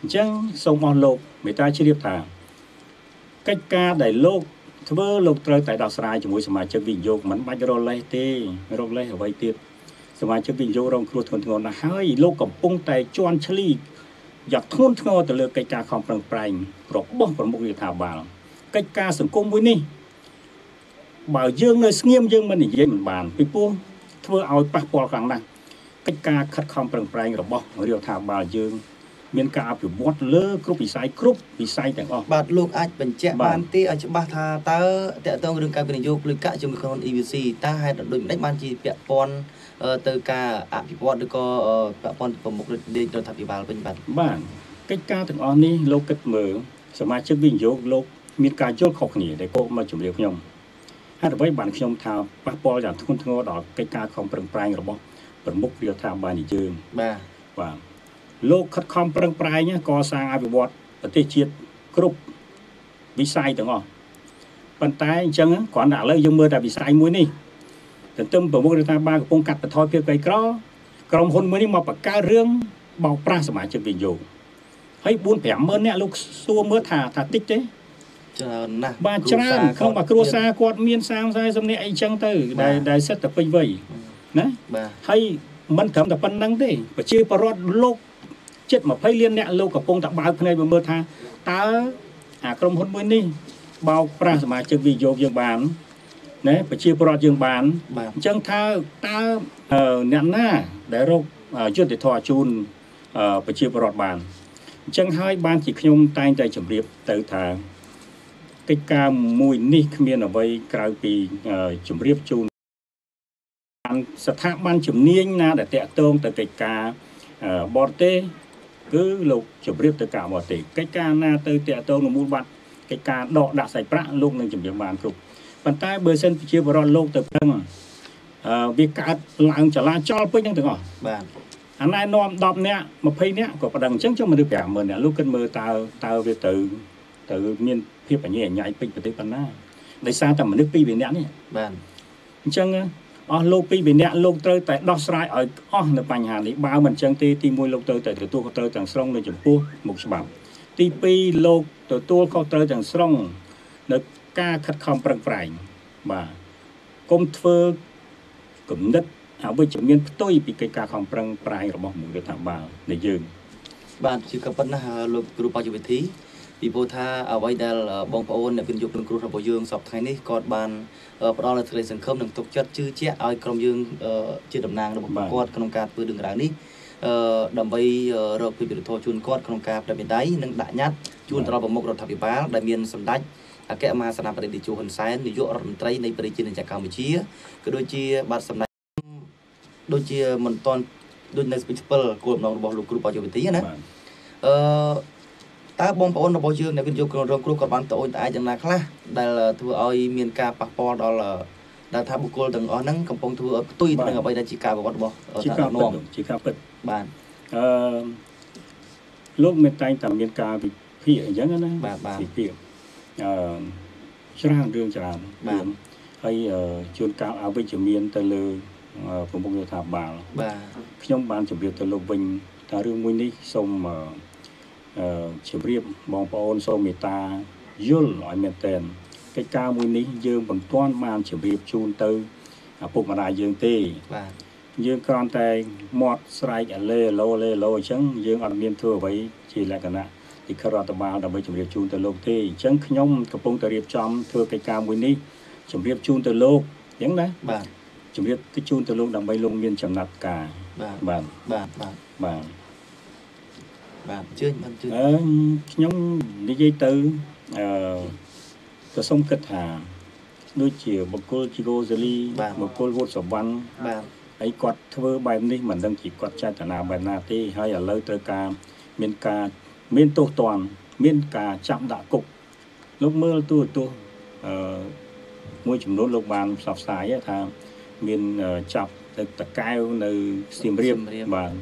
អញ្ចឹងសូមអស់លោកមេត្តាជ្រាបថាកិច្ចការដែលលោកធ្វើលោកត្រូវតែដោះស្រាយជាមួយសមាជិកវិនិយោគមិនបាច់រលេះទេរលេះអ្វីទៀតសមាជិកវិនិយោគរងគ្រោះធ្ងន់ធ្ងរណាស់ហើយលោកកំពុងតែជន់ឈ្លី យ៉ាងធ្ងន់ធ្ងរទៅលើកិច្ចការខំប្រឹងប្រែងរបស់ប្រមុខរដ្ឋាភិបាលកិច្ចការសង្គមមួយនេះបើយើងនៅស្ងៀមយើងមិននិយាយមិនបានពីព្រោះធ្វើឲ្យប៉ះពាល់ខ្លាំងណាស់កិច្ចការខិតខំប្រឹងប្រែងរបស់រាជរដ្ឋាភិបាលយើងមានការអភិវឌ្ឍលើគ្រប់វិស័យគ្រប់វិស័យទាំងអស់បាទលោកអាចបញ្ជាក់បាទបានទេឲ្យច្បាស់ថាតើតកតងរឿងការវិនិយោគឬកាក់ជាមួយក្រុម EVC តើហេតុដូចម្តេចបានជាពាក់ព័ន្ធអឺ ទៅការអភិវឌ្ឍឬក៏អឺពាក់ព័ន្ធប្រមុខរដ្ឋរដ្ឋាភិបាលវិញបាទបាទកិច្ចការទាំងអស់នេះលោកគិតមើលសមាជិកវិនិយោគលោកមានការយល់ខុសគ្នាដែលគាត់មកជម្រាបខ្ញុំហេតុអ្វីបានខ្ញុំថាប៉ះពាល់យ៉ាងធ្ងន់ធ្ងរដល់កិច្ចការខំប្រឹងប្រែងរបស់ប្រមុខរដ្ឋាភិបាលនេះយើងបាទបាទលោកខិតខំប្រឹងប្រែងកសាងអភិវឌ្ឍប្រទេសជាតិគ្រប់វិស័យទាំងអស់ប៉ុន្តែអញ្ចឹងគ្រាន់តែឥឡូវយើងមើលតែវិស័យមួយនេះ ទន្ទឹមប្រមុខរដ្ឋាភិបាលកំពុងកាត់បន្ថយភាពក្រីក្រក្រុមហ៊ុនមួយនេះមកបង្កើតរឿងបោកប្រាស់សមាជិកវិនិយោគហើយ4 5ម៉ឺនអ្នកលោកសួរមើលថាថាតិចទេច្រើនណាស់បាទច្រើនក្នុងមួយគ្រួសារគាត់មាន30 40នាក់អីចឹងទៅដែលដែលសិតតែពេញវ័យណាបាទហើយមិនត្រឹមតែប៉ុណ្្នឹងទេប្រជាពលរដ្ឋលោកជិត20លានអ្នកលោកកំពុងតែបើកភ្នែកមកមើលថាតើអាក្រុមហ៊ុនមួយនេះបោកប្រាស់សមាជិកវិនិយោគយើងបាន ណាប្រជាពលរដ្ឋយើងបានបាទអញ្ចឹងថាតើអឺអ្នកណាដែលរកអឺយុទ្ធធរជូនអឺប្រជាពលរដ្ឋបានអញ្ចឹងហើយបានជាខ្ញុំតែងតែជម្រាបទៅថាកិច្ចការមួយនេះគ្មានអ្វីក្រៅពីអឺជម្រាបជូនបានស្ថាប័នជំនាញណាដែលតាក់ទងទៅកិច្ចការបរទេសគឺលោកជម្រាបទៅការបរទេសកិច្ចការណាទៅតាក់ទងនឹងមូលបត្រកិច្ចការដកដាក់សាច់ប្រាក់លោកនឹងជម្រាបបានគ្រប់ ប៉ុន្តែបើសិនប្រជាពលរដ្ឋលោកទៅប្រឹងអឺវាកើតឡើងចលាចលពេញហ្នឹងទាំងអស់បាទអាណែនាំ10នាក់20នាក់ក៏ប៉ណ្ដឹងអញ្ចឹងចុះមនុស្ស50000នាក់លោកគិតមើលតើតើវាទៅទៅមានភាពអញ្ញែអញ្ញៃពេញប្រទេសប៉ុណ្ណាដោយសារតែមនុស្ស2 3នាក់នេះបាទអញ្ចឹងអស់លោក2 3នាក់លោកត្រូវតែដោះស្រាយឲ្យអស់នៅបញ្ហានេះបើមិនអញ្ចឹងទេទី1លោកត្រូវតែទទួលខុសត្រូវទាំងស្រុងនៅចំពោះមុខច្បាប់ទី2លោកទទួលខុសត្រូវទាំងស្រុងនៅ ការខិតខំប្រឹងប្រែងបាទគុំធ្វើគំនិតអវិជ្ជមានផ្ទុយពីកិច្ចការខំប្រឹងប្រែងរបស់មុខរដ្ឋាភិបាលនៃយើងបាទជាក៏ប៉ុណ្ណាលោកគ្រូបច្ចុប្បន្នវិធីពីព្រោះថាអ្វីដែលបងប្អូនអ្នកវិនិយោគក្នុងគ្រួរបស់យើងសពថ្ងៃនេះគាត់បានផ្ដល់នូវសេចក្តីសង្ឃឹមនិងទុកចិត្តជឿជាក់ឲ្យក្រុមយើងជាតំណាងរបស់គាត់ក្នុងការធ្វើរឿងរ៉ាវនេះអឺដើម្បីរកពីវិរធជូនគាត់ក្នុងការបដិបត្តិនិងដាក់ញត្តិជូនទៅដល់ប្រមុខរដ្ឋាភិបាលដែលមានសម្ដេច អគ្គមហាសេនាបតីតេជោហ៊ុនសែននាយករដ្ឋមន្ត្រីនៃប្រជាជាតិកម្ពុជាក៏ដូចជាបាទសម្ដេចដូចជាមិនទាន់ដូចនៅស្ពីស្ពិលគោលបំណងរបស់លោកគ្រូបច្ចុប្បន្នវិធីណាបាទអឺតើបងប្អូនរបស់យើងអ្នកវិនិយោគក្នុងរងគ្រោះក៏បានត្អូញត្អែរយ៉ាងណាខ្លះដែលធ្វើឲ្យមានការប៉ះពាល់ដល់ដែលថាបុគ្គលទាំងអស់ហ្នឹងកំពុងធ្វើឲ្យផ្ទុយទៅនឹងអ្វីដែលជាការប្រវត្តិរបស់ជាតាការណពិតមលោកជាការពិតបាទអឺលោកមានតែងតែមានការវិភាគអញ្ចឹងណាបាទបាទវិភាគ អឺច្រើនរឿងច្រើនបាទរឿងហើយអឺជួនកាលអវិជ្ជមានទៅលើអឺប្រមុខរដ្ឋាភិបាលបាទខ្ញុំបានជម្រាបទៅលោកវិញថារឿងមួយនេះសូមអឺអឺជម្រាបបងប្អូនសូមមេត្តាយល់ឲ្យមែនទែនកិច្ចការមួយនេះយើងមិនទាន់បានជម្រាបជូនទៅឪពុកម្ដាយយើងទេបាទយើងគ្រាន់តែមាត់ស្រែកអលេឡូលេឡូអញ្ចឹងយើងអត់មានធ្វើអ្វីជាលក្ខណៈ ទីខរដ្ឋបាលដើម្បីជម្រាបជូនទៅលោកទេអញ្ចឹងខ្ញុំកំពុងតែរៀបចំធ្វើកិច្ចការមួយនេះជម្រាបជូនទៅលោកអញ្ចឹងណាបាទជម្រាបទៅជូនទៅលោកដើម្បីលោកមានចំណាត់ការបាទបាទបាទបាទបាទបាទជឿនបាទជឿនអឺខ្ញុំនិយាយទៅអឺក៏សូមគិតថាដូចជាបុគ្គលជីកូសេលីបុគ្គលវុតសវណ្ណបាទហើយគាត់ធ្វើបែបនេះមិនដឹងជាគាត់ចេតនាបែបណាទេហើយឥឡូវត្រូវការមានការ មានទោសទណ្ឌមានការចាប់ដាក់គុកលោកមើលទូរទស្សន៍អឺមួយចំនួនលោកបានផ្សព្វផ្សាយថាមានអឺចាប់ទៅតកែវនៅសៀមរាបបាទ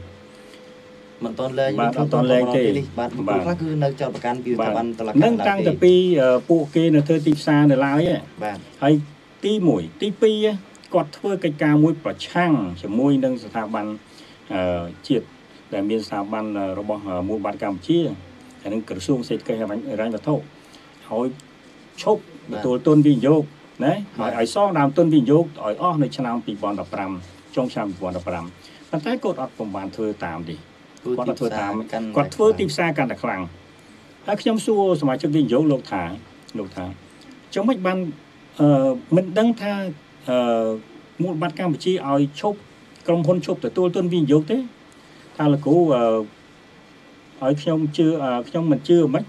មិនតន់លែងបាទអត់ទាន់លែងទេបាទបុគ្គបាលទខ្លះគឺនៅចោតប្រកាន់ពីស្ថាប័នតុលាការនឹងតាំងតែពីអឺពួកគេនៅធ្វើទីផ្សារនៅឡើយឯងបាទហើយទី1ទី2គាត់ធ្វើកិច្ចការមួយប្រឆាំងជាមួយនឹងស្ថាប័នអឺជាតិ ដែលមានស្ថាប័នរបស់មូលបត្រកម្ពុជាហើយនឹងក្រសួងសេដ្ឋកិច្ចហិរញ្ញវត្ថុហើយឈប់ទទួលទុនវិនិយោគណាហើយឲ្យសងដើមទុនវិនិយោគឲ្យអស់នៅឆ្នាំ2015ចុងឆ្នាំ2015ប៉ុន្តែគាត់អត់ពុំបានធ្វើតាមទេគាត់អត់ធ្វើតាមគាត់ធ្វើទីផ្សារកាន់តែខ្លាំងហើយខ្ញុំសួរសមាជិកវិនិយោគលោកថាលោកថាចុះមិនបានអឺមិនដឹងថាអឺមូលបត្រកម្ពុជាឲ្យឈប់ក្រុមហ៊ុនឈប់ទទួលទុនវិនិយោគទេ ថាលោកគ្រូអឺឲ្យខ្ញុំជឿខ្ញុំមិនជឿមិន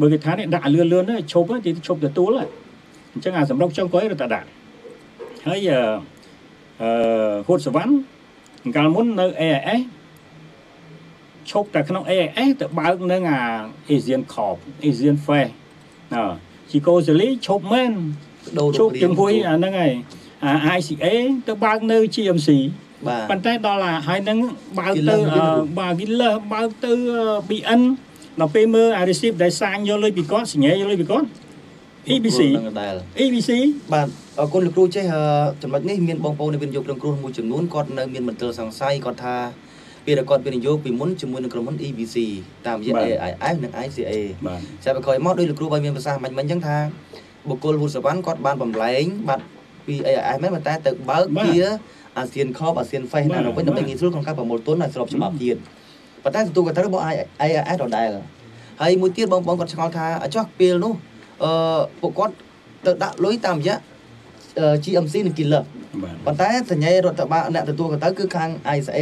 បើគេថានេះដាក់លឿនលឿនទៅឈប់ទៅឈប់ទទួលអញ្ចឹងអាសម្រុកចុងក្រោយរត់តែដាក់ហើយអឺអឺហួតសវណ្ណកាលមុននៅ AIS ឈប់តែក្នុង AIS ទៅបើកនឹងអា Asian Corp Asian Fair អឺជីកូសេលីឈប់មែនដូរជប់ជាមួយអាហ្នឹងហើយអា ICA ទៅបើកនៅ GMC បាទប៉ុន្តែដល់អាហើយហ្នឹងបើកទៅ Gilles អឺបាទ Gilles បើកទៅ BN ដល់ពេលមើលអា receipt ដែលសាងយកលុយពីគាត់សញ្ញាយកលុយពីគាត់ EBC នឹងដែល EBC បាទអរគុណលោកគ្រូចេះអឺចំណុចនេះមានបងប្អូននៃវិនិយោគក្រុមគ្រួមួយចំនួនគាត់នៅមានមន្ទិលសង្ស័យគាត់ថាពេលដែលគាត់វិនិយោគពីមុនជាមួយនឹងក្រុមហ៊ុន EBC តាមរយៈបាទ AIF និង ICA បាទចាប់ពីក្រោយមកដោយលោកគ្រូបានមានប្រសាសន៍មិញមិញអញ្ចឹងថាបុគ្គលហ៊ុនសវណ្ណគាត់បានបំលែងបាទពី AIF មែនប៉ុន្តែទៅបើក បាទជា ASEAN Corp ASEAN Face បាទណានោះវិញដើម្បីបាទងាយស្រួលក្នុងការប្រមូលទុនឲ្យស្របច្បាប់ទៀតប៉ុន្តែទទួលខុសត្រូវរបស់ AIF ដដែលហើយមួយទៀតបងប្អូនគាត់ឆ្ងល់ថាអចោះពេលនោះអឺពួកគាត់ទៅដាក់លុយតាមរយៈអឺ GMC និង Killer បាទប៉ុន្តែសញ្ញារដ្ឋបាលអ្នកទទួលខុសត្រូវគឺខាង ICA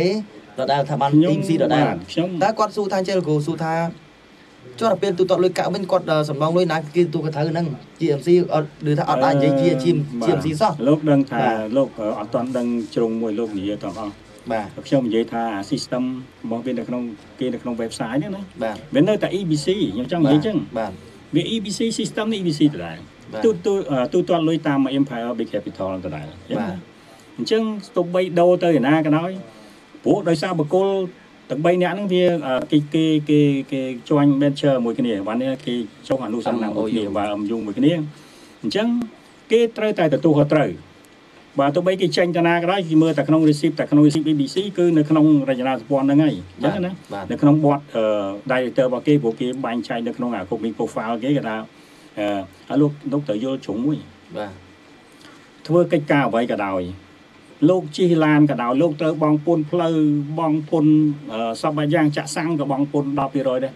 ដដែលថាបានខ្ញុំ EMC ដដែលបាទខ្ញុំតើគាត់សួរថាអញ្ចឹងលោកគ្រូសួរថា ចុះដល់ពេលទូទាត់លុយកាក់វិញគាត់អឺសំឡងលុយណាគេទូកត្រូវហ្នឹង GMC អត់ឬថាអត់អាចនិយាយជា GMC សោះលោកដឹងថាបាទលោកអត់ទាន់ដឹងជ្រុងមួយលោកនិយាយទាំងអស់បាទខ្ញុំនិយាយថា system របស់វានៅក្នុងគេនៅក្នុង website ហ្នឹងណាបាទវានៅតែ EBC ខ្ញុំចង់និយាយអញ្ចឹងបាទវា EBC system នេះ EBC ដដែលបាទទូទូអឺទូទាត់លុយតាម Empire Big Capital ដដែលអញ្ចឹងបាទណាអញ្ចឹងស្ទប់បីដូរទៅឯណាក៏ដោយព្រោះដោយសារបកគល ទាំង3នាក់ហ្នឹងវាអឺគេគេគេគេជួញ venture មួយគ្នាបាននេះគេចុះអនុសន្និមួយគ្នាបាទ MU មួយគ្នាអញ្ចឹងគេត្រូវតែទទួលខុសត្រូវបាទទោះបីគេចេញតាណាក៏ដោយគេមើលតែក្នុង receipt តែក្នុង receipt BBC គឺនៅក្នុងរចនាសម្ព័ន្ធហ្នឹងហើយអញ្ចឹងណាបាទនៅក្នុង board អឺ director របស់គេព្រោះគេបែងចែកនៅក្នុងអា company profile គេគេថាអឺហើយលោកលោកត្រូវយល់ជ្រុងមួយបាទធ្វើកិច្ចការអ្វីក៏ដោយ លោកជិះឡានក៏ដោយលោកត្រូវបងពុនផ្លូវបងពុនអឺសពបែបយ៉ាងចាក់សាំងក៏បងពុន10%ដែរ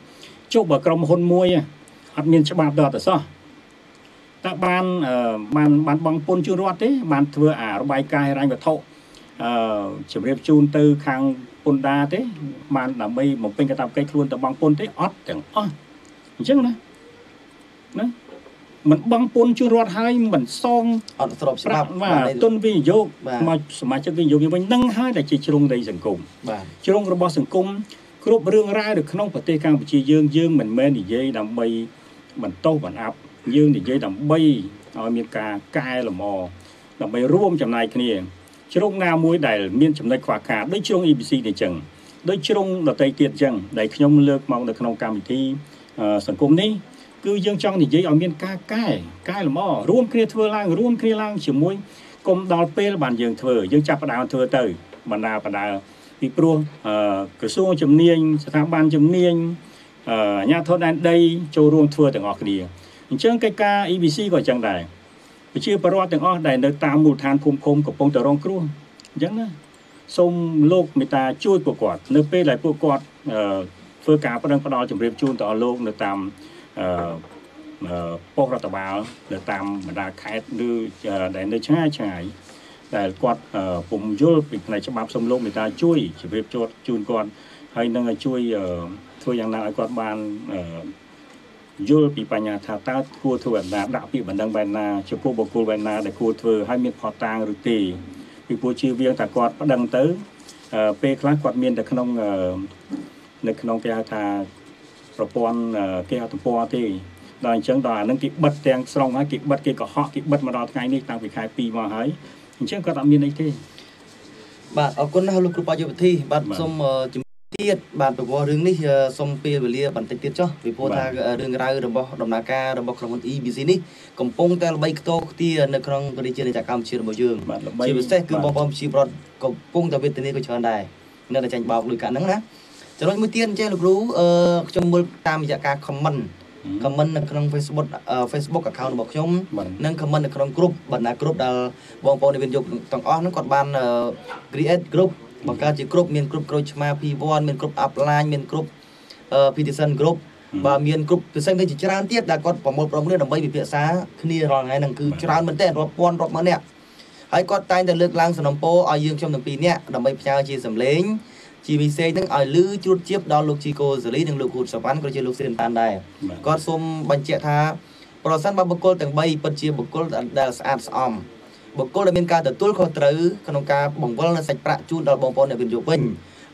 ចុះបើក្រុមហ៊ុនមួយហ៎អត់មានច្បាប់ដល់ទៅសោះតើបានអឺបានបានបងពុនជូនរដ្ឋទេ បានធ្វើអារបាយការណ៍ហិរញ្ញវត្ថុអឺជម្រាបជូនទៅខាងពុនដាទេ បានដើម្បីបំពេញកាតព្វកិច្ចខ្លួនទៅបងពុនទេអត់ទាំងអស់អញ្ចឹងណាណា មិនបងពុនជូនរដ្ឋហើយមិនសងអត់ស្របច្បាប្រាប់ក់បាទទុនវិនិយោគបាទមកសមាជិកវិនិយោគវិញនឹងហើយដែលជាជ្រុងនៃសង្គមបាទជ្រុងរបស់សង្គមគ្រប់រឿងរ៉ាវនៅក្នុងប្រទេសកម្ពុជាយើងយើងមិនមែននិយាយដើម្បីបន្តោសបន្អាប់យើងនិយាយដើម្បីឲ្យមានការកែលម្អដើម្បីរួមចំណាយគ្នាជ្រុងណាមួយដែលមានចំណុចខ្វះខាតដូចជ្រុង EBC នេះចឹងដូចជ្រុងដតីទៀតចឹងដែលខ្ញុំលើកមកនៅក្នុងកម្មវិធីអឺសង្គមនេះ គឺយើងចង់និយាយឲ្យមានការកែកែលម្អរួមគ្នាធ្វើឡើងរួមគ្នាឡើងជាមួយគុំដល់ពេលបានយើងធ្វើយើងចាប់ផ្ដើមធ្វើទៅបណ្ដាបណ្ដាពីព្រោះអឺក្រសួងជំនាញស្ថាប័នជំនាញអឺអាជ្ញាធរដែនដីចូលរួមធ្វើទាំងអស់គ្នាអញ្ចឹងកិច្ចការ EBC ក៏អញ្ចឹងដែរប្រជាពលរដ្ឋទាំងអស់ដែលនៅតាមមូលដ្ឋានភូមិឃុំកំពុងតែរងគ្រោះអញ្ចឹងណាសូមលោកមេត្តាជួយពួកគាត់នៅពេលដែលពួកគាត់អឺធ្វើការប្រឹងផ្ដល់ជំរាបជូនទៅដល់លោកនៅតាមអឺអឺ ប៉ុស្តិ៍រដ្ឋបាលនៅតាមបណ្ដាខេត្តឬអឺដែលនៅឆ្ងាយឆ្ងាយដែលគាត់អឺពុំយល់ពីផ្នែកច្បាប់សូមលោកមេត្តាជួយជម្រាបជូនជូនគាត់ហើយនឹងឲ្យជួយអឺធ្វើយ៉ាងណាឲ្យគាត់បានអឺយល់ពីបញ្ហាថាតើគួរធ្វើបែបណាដាក់ពាក្យបណ្ដឹងបែបណាចំពោះបុគ្គលបែបណាដែលគួរធ្វើឲ្យមានផតតាងឬទេពីព្រោះជឿវៀងថាគាត់ប្តឹងទៅអឺពេលខ្លះគាត់មានតែក្នុងអឺនៅក្នុងគេហៅថា ប្រព័ន្ធអឺគេហទំព័រទេដល់អញ្ចឹងដល់អានឹងគេបិទទាំងស្រុងហើយគេបិទគេកុហកគេបិទមកដល់ថ្ងៃនេះតាំងពីខែ2មកហើយអញ្ចឹងគាត់អត់មានអីទេបាទអរគុណណាស់លោកគ្រូបាយុវិធីបាទបាទសូមអឺជំរាបទៀតបាទពីព្រោះរឿងនេះអឺសូមពេលវេលាបន្តិចទៀតចុះពីព្រោះបាទថារឿងរ៉ាវរបស់ដំណើរការរបស់ក្រុមហ៊ុន EBC នេះកំពុងតែល្បីខ្ទោខ្ទានៅក្នុងប្រទេសជាតិកម្ពុជារបស់យើងបាទល្បីជាពិសេសគឺបាទបងប្អូនប្រជាពលរដ្ឋកំពុងតែវេទនាក៏ច្រើនដែរនៅតែចាញ់បោកលុយកាក់ហ្នឹងណា ចំណុចមួយទៀតអញ្ចឹងលោកគ្រូអឺខ្ញុំមើលតាមរយៈការ comment comment នៅក្នុង Facebook អឺ Facebook account របស់ខ្ញុំបាទនិង comment នៅក្នុង group បណ្ដា group ដែលបងប្អូននិវិនយកទាំងអស់ហ្នឹងគាត់បានអឺ create group បង្កើតជា group មាន group ក្រូចឆ្មា P1 មាន group upline មាន group អឺ Peterson group បាទមានគ្រប់ពិសេសមានជាច្រើនទៀតដែលគាត់ប្រមូលផ្ដុំគ្នាដើម្បីពិភាក្សាគ្នារាល់ថ្ងៃហ្នឹងគឺច្រើនមែនទែនរាប់ពាន់រាប់ម៉ឺននាក់ហើយគាត់តែងតែលើកឡើងសំណពរឲ្យយើងខ្ញុំទាំងពីរនាក់ដើម្បីផ្ញើជាសម្លេង ជាពិសេសហ្នឹងឲ្យលឺជ្រួតជាបដល់លោកជីកូសេរីនិងលោកហ៊ូតសវណ្ណក៏ជាលោកសេនតានដែរគាត់សូមបញ្ជាក់ថាប្រសិនបើបុគ្គលទាំង3ពិតជាបុគ្គលដែលស្អាតស្អំបុគ្គលដែលមានការទទួលខុសត្រូវក្នុងការបង្វិលនៅសាច់ប្រាក់ជូនដល់បងប្អូនអ្នកវិនិយោគវិញ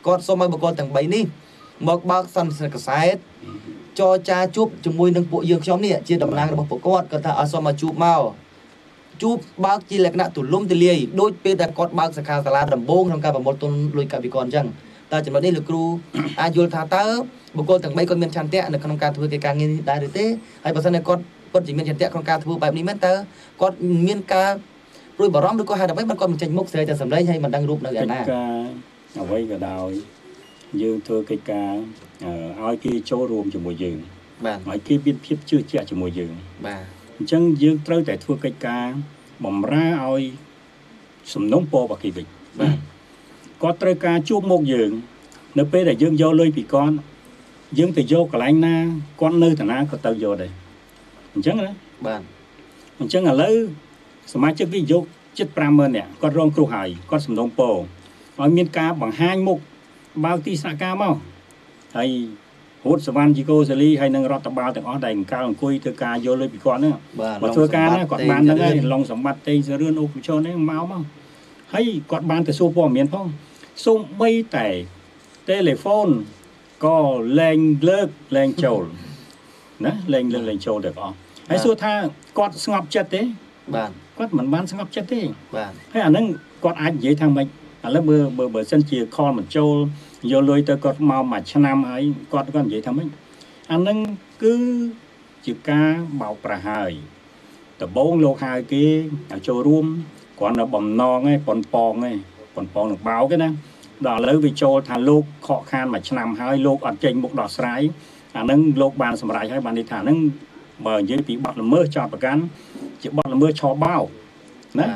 គាត់សូមឲ្យបុគ្គលទាំង3នេះមកបើកសន្និសីទកសែតចរចាជួបជាមួយនឹងពួកយើងខ្ញុំនេះជាតំណាងរបស់ពួកគាត់គាត់ថាឲ្យសូមមកជួបមកជួបបើកជាលក្ខណៈទូលំទូលាយដូចពេលដែលគាត់បើកសាខាសាលាដំបូងក្នុងការប្រមូលទុនលុយកសិករអញ្ចឹង តើចំណុចនេះលោកគ្រូអាចយល់ថាតើបុគ្គលទាំង3គាត់មានឆន្ទៈនៅក្នុងការធ្វើកិច្ចការងារនេះដែរឬទេហើយបើសិនជាគាត់ពិតជាមានឆន្ទៈក្នុងការធ្វើបែបនេះមែនតើគាត់មានការព្រួយបារម្ភឬក៏ហេតុអ្វីបានគាត់មិនចេញមុខស្រីតែសម្លេងហើយមិនដឹងរូបនៅឯណាកិច្ចការអ្វីក៏ដោយយើងធ្វើកិច្ចការឲ្យគេចូលរួមជាមួយយើងបាទឲ្យគេមានភាពជឿជាក់ជាមួយយើងបាទអញ្ចឹងយើងត្រូវតែធ្វើកិច្ចការបំរើឲ្យសំណុំពររបស់គេវិញបាទ គាត់ត្រូវការជួបមុខយើង នៅពេលដែលយើងយកលុយពីគាត់យើងទៅយកកន្លែងណាគាត់នៅតាណាក៏ទៅយកដែរអញ្ចឹងណាបាទអញ្ចឹងឥឡូវសមាជិកវិនិយោគជិត50000នាក់គាត់រងគ្រោះហើយគាត់សំណងពោឲ្យមានការបង្ហាញមុខបើកទីសហការមកហើយហូតសវណ្ណជីកូសេលីហើយនឹងរដ្ឋបាលទាំងអស់ដែលអង្កើអង្គុយធ្វើការយកលុយពីគាត់ហ្នឹងមកធ្វើការណាគាត់បានហ្នឹងហើយឡុងសម្បត្តិតេសរឿនអូបជុនហ្នឹងមកមកហើយគាត់បានទៅសួរព័ត៌មានផង សូម្បីតែទូរស័ព្ទក៏លែងលើកលែងចូលណាលែងលើកលែងចូលទាំងអស់ហើយសួរថាគាត់ស្ងប់ចិត្តទេបាទគាត់មិនបានស្ងប់ចិត្តទេបាទហើយអាហ្នឹងគាត់អាចនិយាយថាម៉េចឥឡូវបើបើបើសិនជាខលមិនចូលយកលុយទៅគាត់មកមួយឆ្នាំហើយគាត់គាត់និយាយថាម៉េចអាហ្នឹងគឺជាការបោកប្រាស់ហើយដំបងលោកហៅគេឲ្យចូលរួមគ្រាន់តែបំណងឯងប៉ុនប៉ងឯង ប៉ុនប៉ងនឹងបោកឯណាដល់ឥឡូវវាចូលថាលោកខកខានមួយឆ្នាំហើយលោកអត់ចេញមុខដោះស្រាយអាហ្នឹងលោកបានសម្រេចហើយបានន័យថាហ្នឹងបើនិយាយពីបទល្មើសចោតប្រកាន់ជាបទល្មើសឆបោកណា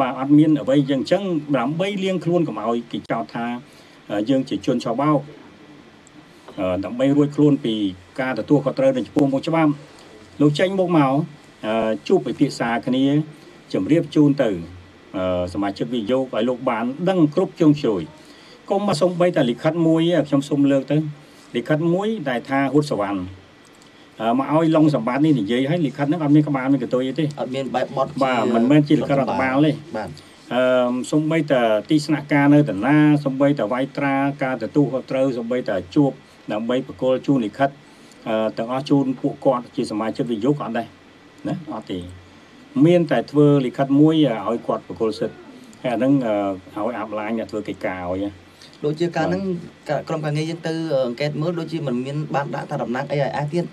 បាទអត់មានអ្វីយ៉ាងអញ្ចឹងដើម្បីលៀងខ្លួនកុំឲ្យគេចោទថាយើងជាជនឆបោកដើម្បីរួចខ្លួនពីការទទួលខុសត្រូវនៅចំពោះមុខច្បាប់លោកចេញមុខមកជួបពិភាក្សាគ្នាជម្រាបជូនទៅ សមាជិកវិយោគឲ្យលោកបានដឹងគ្រប់ជើងជ្រោយកុំមកសំបីតែលិខិតមួយខ្ញុំសូមលើកទៅលិខិតមួយដែលថាហ៊ុតសវណ្ណមកឲ្យឡុងសម្បត្តិនេះនិយាយឲ្យលិខិតហ្នឹងអត់មានក្បាលមានកតុយទេអត់មានបែបបត់បាទមិនមែនជាលិខិតរដ្ឋបាលទេបាទអឺសំបីតទីស្នាក់ការនៅតាណាសំបីតវាយត្រាការទទួលខុសត្រូវសំបីតជួបដើម្បីបកគលជូនលិខិតអឺទាំងអស់ជូនពួកគាត់ជាសមាជិកវិយោគអត់ដែរណាអត់ទេ មានតែធ្វើលិខិតមួយឲ្យគាត់បកគលសិទ្ធហើយអាហ្នឹងឲ្យអាប់ឡាញអ្នកធ្វើកិច្ចការឲ្យដូចជាការហ្នឹងក្រុមការងារយើងទៅអង្កេតមើលដូចជាមិនមានបានដាក់ថាតំណាងអីឲ្យអះទៀត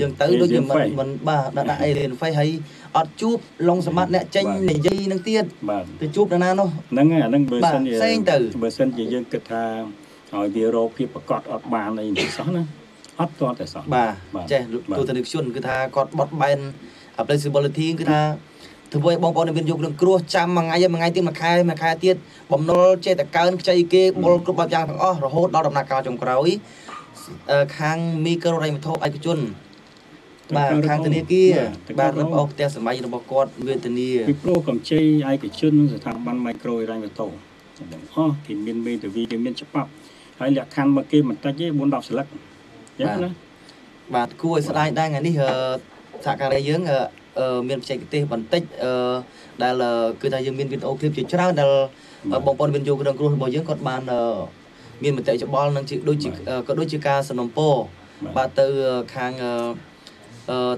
យើងទៅដូចជាមិនមិនបាទដាក់អីរៀនហ្វេហើយអត់ជួបឡុងសមត្ថអ្នកចេញនិយាយនឹងទៀតទៅជួបនរណានោះហ្នឹងហើយអាហ្នឹងបើសិនជាផ្សេងទៅបើសិនជាយើងគិតថាឲ្យវារកភាពប្រកបអត់បានអីមិនសោះណាអត់តតែសោះបាទចេះទូទៅនិកជនគឺថាគាត់បត់បែន flexibility គឺថាធ្វើឲ្យបងប្អូនមានយករឿងគ្រោះចាំមួយថ្ងៃមួយថ្ងៃទៀតមួយខែមួយខែទៀតបំណុលចេះតែកើនខ្ចីគេបុលគ្រប់បែបយ៉ាងទាំងអស់រហូតដល់ដំណាក់កាលចុងក្រោយខាងមីក្រូរ៉ៃវត្ថុឯកជនបាទខាងធនាគារបាទរបស់ផ្ទះសម័យរបស់គាត់វេទនាពីព្រោះកម្ចីឯកជនស្ថាប័នមីក្រូរ៉ៃវត្ថុទាំងអស់គេមានមេធាវីគេមានច្បាប់ហើយលក្ខខណ្ឌមកគេមិនតិចទេ4 10ស្លឹកយ៉ាងណាបាទគួរឲ្យស្ដាយដែរថ្ងៃនេះ សហការីយើងមានបច្ចេកទេសបន្តិចដែលគឺថាយើងមានវីដេអូឃ្លីបជាច្រើនដែលបងប្អូនមានយករឿងគ្រោះរបស់យើងគាត់បានមានមតិយោបល់នឹងជាដូចជាក៏ដូចជាការสนុំពរបាទទៅខាង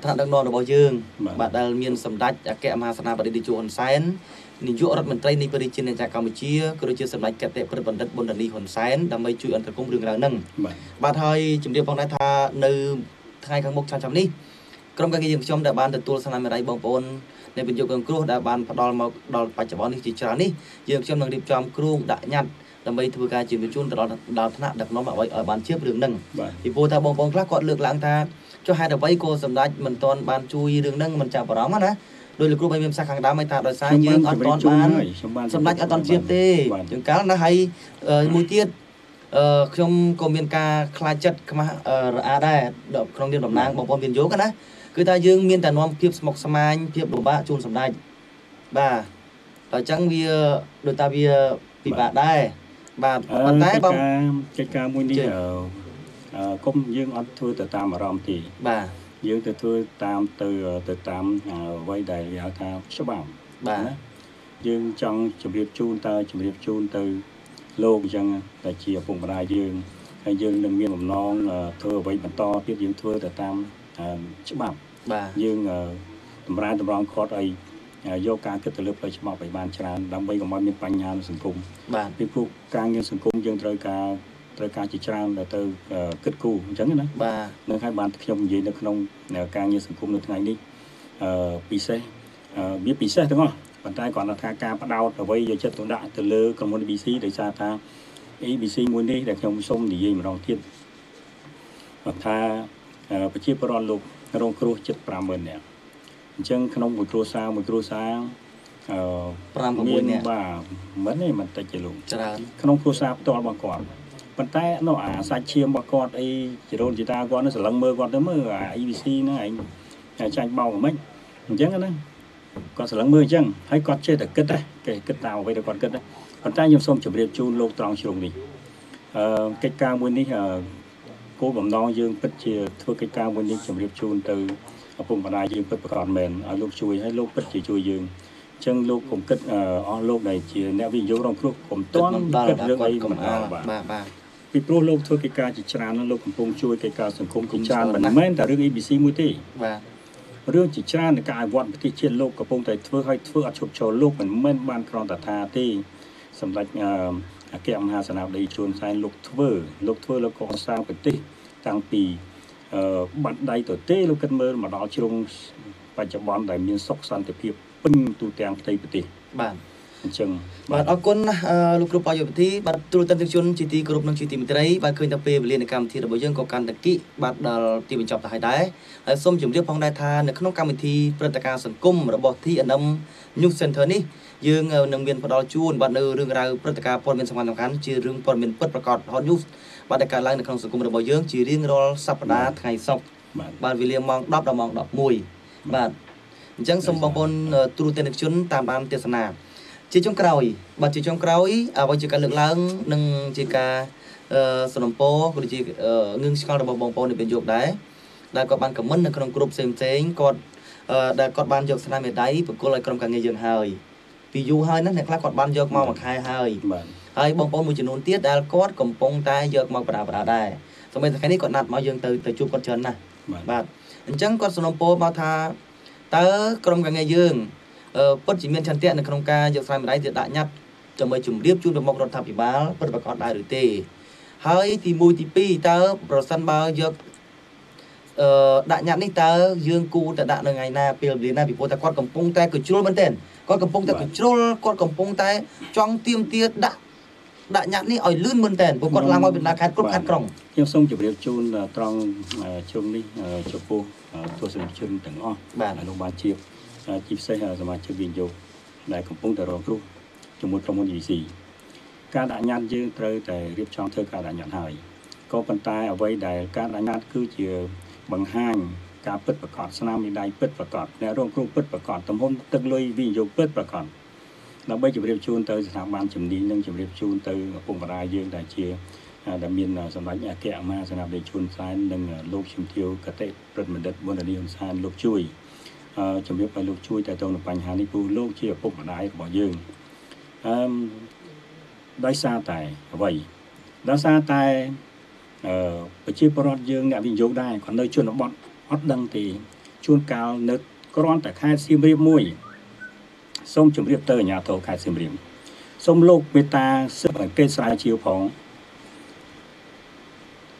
ឋានដឹកនាំរបស់យើង បាទដែលមានសម្ដេចអគ្គមហាសេនាបតីតេជោហ៊ុនសែននាយករដ្ឋមន្ត្រីនៃប្រជាជាតិកម្ពុជាក៏ដូចជាសម្ដេចកតេព្រឹទ្ធបណ្ឌិតប៊ុនដានីហ៊ុនសែនដើម្បីជួយអន្តរកម្មរឿងរ៉ាវហ្នឹងបាទហើយជំរាបផងដែរថានៅថ្ងៃខាងមុខឆ្នាំនេះ ក្រុមការងារយើងខ្ញុំដែលបានទទួលស្នាមមេរ័យបងប្អូននៃបញ្ញុកគ្រោះដែលបានផ្ដល់មកដល់បច្ចុប្បន្ននេះជាច្រើននេះយើងខ្ញុំនឹងរៀបចំគ្រូដាក់ញត្តិដើម្បីធ្វើការជាវិជូនទៅដល់ដល់ថ្នាក់ដឹកនាំឲ្យឲ្យបានជៀបរឿងហ្នឹងពីព្រោះថាបងប្អូនខ្លះគាត់លើកឡើងថាចុះហេតុអ្វីក៏សម្ដេចមិនទាន់បានជួយរឿងហ្នឹងមិនចាប់អារម្មណ៍ណាដោយលោកគ្រូបីមានផ្សាសខាងដើមឲ្យថាដោយសារយើងអត់ទាន់បានសម្ដេចអត់ទាន់ជៀបទេជាងកាលណាហើយមួយទៀតអឺខ្ញុំក៏មានការខ្លាចចិត្តខ្មាស់អឺរអាដែរដល់ក្នុងនាមតំណាងបងប្អូនមានយកណា គឺថាយើងមានតែនាំភាពស្មុគស្មាញភាពលំបាកជូនសម្ដេចបាទតែអញ្ចឹងវាដូចថាវាពិបាកដែរបាទប៉ុន្តែបងកិច្ចការមួយនេះជឿអឺអឺគុំយើងអត់ធ្វើទៅតាមអារម្មណ៍ទេបាទយើងទៅធ្វើតាមទៅទៅតាមអឺអ្វីដែលគេហៅថាច្បាប់បាទណាយើងចង់ជម្រាបជូនតើជម្រាបជូនទៅលោកអញ្ចឹងតែជាឪពុកម្ដាយយើងហើយយើងនឹងមានបំណងអឺធ្វើអ្វីបន្តទៀតយើងធ្វើទៅតាមអឺ ច្បាប់បាទយើងអឺតម្រានតម្រង់ខត់ឲ្យអឺយកការគិតទៅលើផ្លូវច្បាប់ឲ្យបានច្រើនដើម្បីកុំឲ្យមានបញ្ហានៅសង្គមបាទពីព្រោះការងារសង្គមយើងត្រូវការត្រូវការជាច្រើនដែលទៅអឺគិតគូរអញ្ចឹងណាបាទនឹងឲ្យបានខ្ញុំនិយាយនៅក្នុងការងារសង្គមនៅថ្ងៃនេះអឺពិសេសអឺវាពិសេសទាំងអស់ប៉ុន្តែគាត់ថាការផ្ដោតអ្វីយកចិត្តទុកដាក់ទៅលើក្រុមហ៊ុន ABC ដោយសារថា ABC មួយនេះដែលខ្ញុំសូមនិយាយម្ដងទៀតគាត់ថាអឺ ប្រជាពលរដ្ឋលោករងគ្រោះចិត្ត50000នាក់អញ្ចឹងក្នុងមួយគ្រួសារមួយគ្រួសារអឺ5មាន6នាក់បាទមិនទេមិនតិចទេលោកច្រើនក្នុងគ្រួសារផ្ទាល់របស់គាត់ប៉ុន្តែនោះអាសាច់ឈាមរបស់គាត់អីជីរូនជីតាគាត់នោះស្រឡឹងមើលគាត់ទៅមើលអា EVC ហ្នឹងឯងចាញ់បោកហ្មិចអញ្ចឹងណាគាត់ស្រឡឹងមើលអញ្ចឹងហើយគាត់ចេះតែគិតដែរគេគិតតាមអ្វីដែលគាត់គិតដែរប៉ុន្តែខ្ញុំសូមជម្រាបជូនលោកត្រង់ជ្រុងនេះអឺកិច្ចការមួយនេះអឺ គោលបំណងយើងពិតជាធ្វើកិច្ចការមួយនេះជម្រាបជូនទៅឪពុកម្ដាយយើងពិតប្រាកដមែនឲ្យលោកជួយឲ្យលោកពិតជាជួយយើងអញ្ចឹងលោកកុំគិតអឺអស់លោកដែលជាអ្នកវិនិយោគរងគ្រោះកុំតន់ដល់គិតដល់រឿងគាត់អីកុំមិនអអល់ល់បាទបាទបាទពីព្រោះលោកធ្វើកិច្ចការជាច្រើនណាស់លោកកំពុងជួយកិច្ចការសង្គមជាច្រើនគុមិនណច្រើនណាស់មែនតែរឿង ABC មួយទេបាទរឿងជាច្រើននៃការអភិវឌ្ឍប្រទេសជាតិលោកកំពុងតែធ្វើឲ្យធ្វើអត់ឈប់ឈរលោកមិនមែនបានគ្រាន់តែថាទេសម្រាប់អឺ អគ្គមហាសេនាបតីជួនសែនលោកធ្វើលោកធ្វើលោកកសាងប្រទេសតាំងពីអឺបាត់ដៃទៅទេលោកគិតមើលមកដល់ជ្រុងបច្ចុប្បន្នដែលមានសុខសន្តិភាពពេញទូទាំងផ្ទៃប្រទេសបាទអញ្ចឹងបាទអរគុណណាស់អឺលោកគ្រូបយុវធីបាទទូរទស្សនិកជនជាទីគោរពនិងជាទីមេត្រីបាទឃើញថាពេលវេលានៃកម្មវិធីរបស់យើងក៏កាន់តែគិបាទដល់ទីបញ្ចប់ទៅហើយដែរហើយសូមជម្រាបផងដែរថានៅក្នុងកម្មវិធីព្រឹត្តិការណ៍សង្គមរបស់ TNM News Center នេះ យើងនឹងមានផ្ដល់ជូនបាទនៅរឿងរ៉ាវព្រឹត្តិការណ៍ព័ត៌មានសំខាន់សំខាន់ជារឿងព័ត៌មានពិតប្រកប Hot News បាទដែលកើតឡើងនៅក្នុងសង្គមរបស់យើងជារៀងរាល់សប្តាហ៍ថ្ងៃសុក្របាទវេលាម៉ោង10ដល់ម៉ោង11បាទអញ្ចឹងសូមបងប្អូនទ្រូទនិកជនតាមបានទេសនាជាចុងក្រោយបាទជាចុងក្រោយអ្វីជាការលើកឡើងនិងជាការអឺសំណពោក៏ដូចជាងឹងឆ្កល់របស់បងប្អូននៅពេលយប់ដែរដែលគាត់បានខមមិននៅក្នុងក្រុមផ្សេងផ្សេងគាត់ដែលគាត់បានយកស្នាមមេដៃបកគលឲ្យក្រុមការងារយើងហើយ ពីយូរហើយណាអ្នកខ្លះគាត់បានយកមកមួយខែហើយបាទហើយបងប្អូនមួយចំនួនទៀតដែលគាត់កំពុងតែយកមកបដាបដាដែរសម្រាប់តែថ្ងៃនេះគាត់ណាត់មកយើងទៅទៅជួបគាត់ច្រើនណាស់បាទបាទអញ្ចឹងគាត់សំណូមពរមកថាតើក្រុមការងារយើងអឺពិតជាមានឆន្ទៈនៅក្នុងការយកស្រាយម្ដាយទៅដាក់ញត្តិដើម្បីជម្រាបជូនទៅមុខរដ្ឋាភិបាលពិតប្រាកដដែរឬទេ ហើយទី1ទី2តើប្រសិនបើយកអឺដាក់ញត្តិនេះតើយើងគូទៅដាក់នៅថ្ងៃណាពេលវេលាណាពីព្រោះតែគាត់កំពុងតែកញ្ជ្រុលមែនទែន គាត់កំពុងតែកញ្ជ្រុលគាត់កំពុងតែចង់ទៀមទាដាក់ដាក់ញត្តិនេះឲ្យលឿនមែនទែនព្រោះគាត់ឡើងមកពីដំណាក់ខេត្តគ្រប់ខេត្តក្រុងខ្ញុំសូមជម្រាបជូនអឺត្រង់អឺជ្រុងនេះអឺចំពោះអឺទស្សនិកជនទាំងអស់បាទអនុបាលជាអឺជាពិសេសអឺសមាជិកវិនិយោគដែលកំពុងតែរងគ្រោះជាមួយក្រុមហ៊ុន EVC ការដាក់ញត្តិយើងត្រូវតែរៀបចំធ្វើការដាក់ញត្តិហើយក៏ប៉ុន្តែអ្វីដែលការដាក់ញត្តិគឺជាបង្ហាញ ការពិតប្រាកដស្នាមមេដៃពិតប្រាកដអ្នករងគ្រោះពិតប្រាកដទំហំទឹកលុយវិនិយោគពិតប្រាកដដើម្បីជម្រាបជូនទៅស្ថាប័នជំនាញនិងជម្រាបជូនទៅឪពុកម្ដាយយើងដែលជាដែលមានសម្ដេចអគ្គមហាសេនាបតីជួនសែននិងលោកជំទាវកតេព្រឹទ្ធបណ្ឌិតវណ្ណនីហ៊ុនសែនលោកជួយអឺជំរាបឲ្យលោកជួយទៅទៅនឹងបញ្ហានេះព្រោះលោកជាឪពុកម្ដាយរបស់យើងអឺមដោយសារតែអ្វីដោយសារតែអឺប្រជាពលរដ្ឋយើងអ្នកវិនិយោគដែរគាត់នៅជនបទ អត់ដឹងទេជួនកាលនៅគ្រាន់តែខេត្តសៀមរាបមួយសូមជម្រាបទៅអាជ្ញាធរខេត្តសៀមរាបសូមលោកមេត្តាស៊ើបអង្កេតស្រាវជ្រាវផង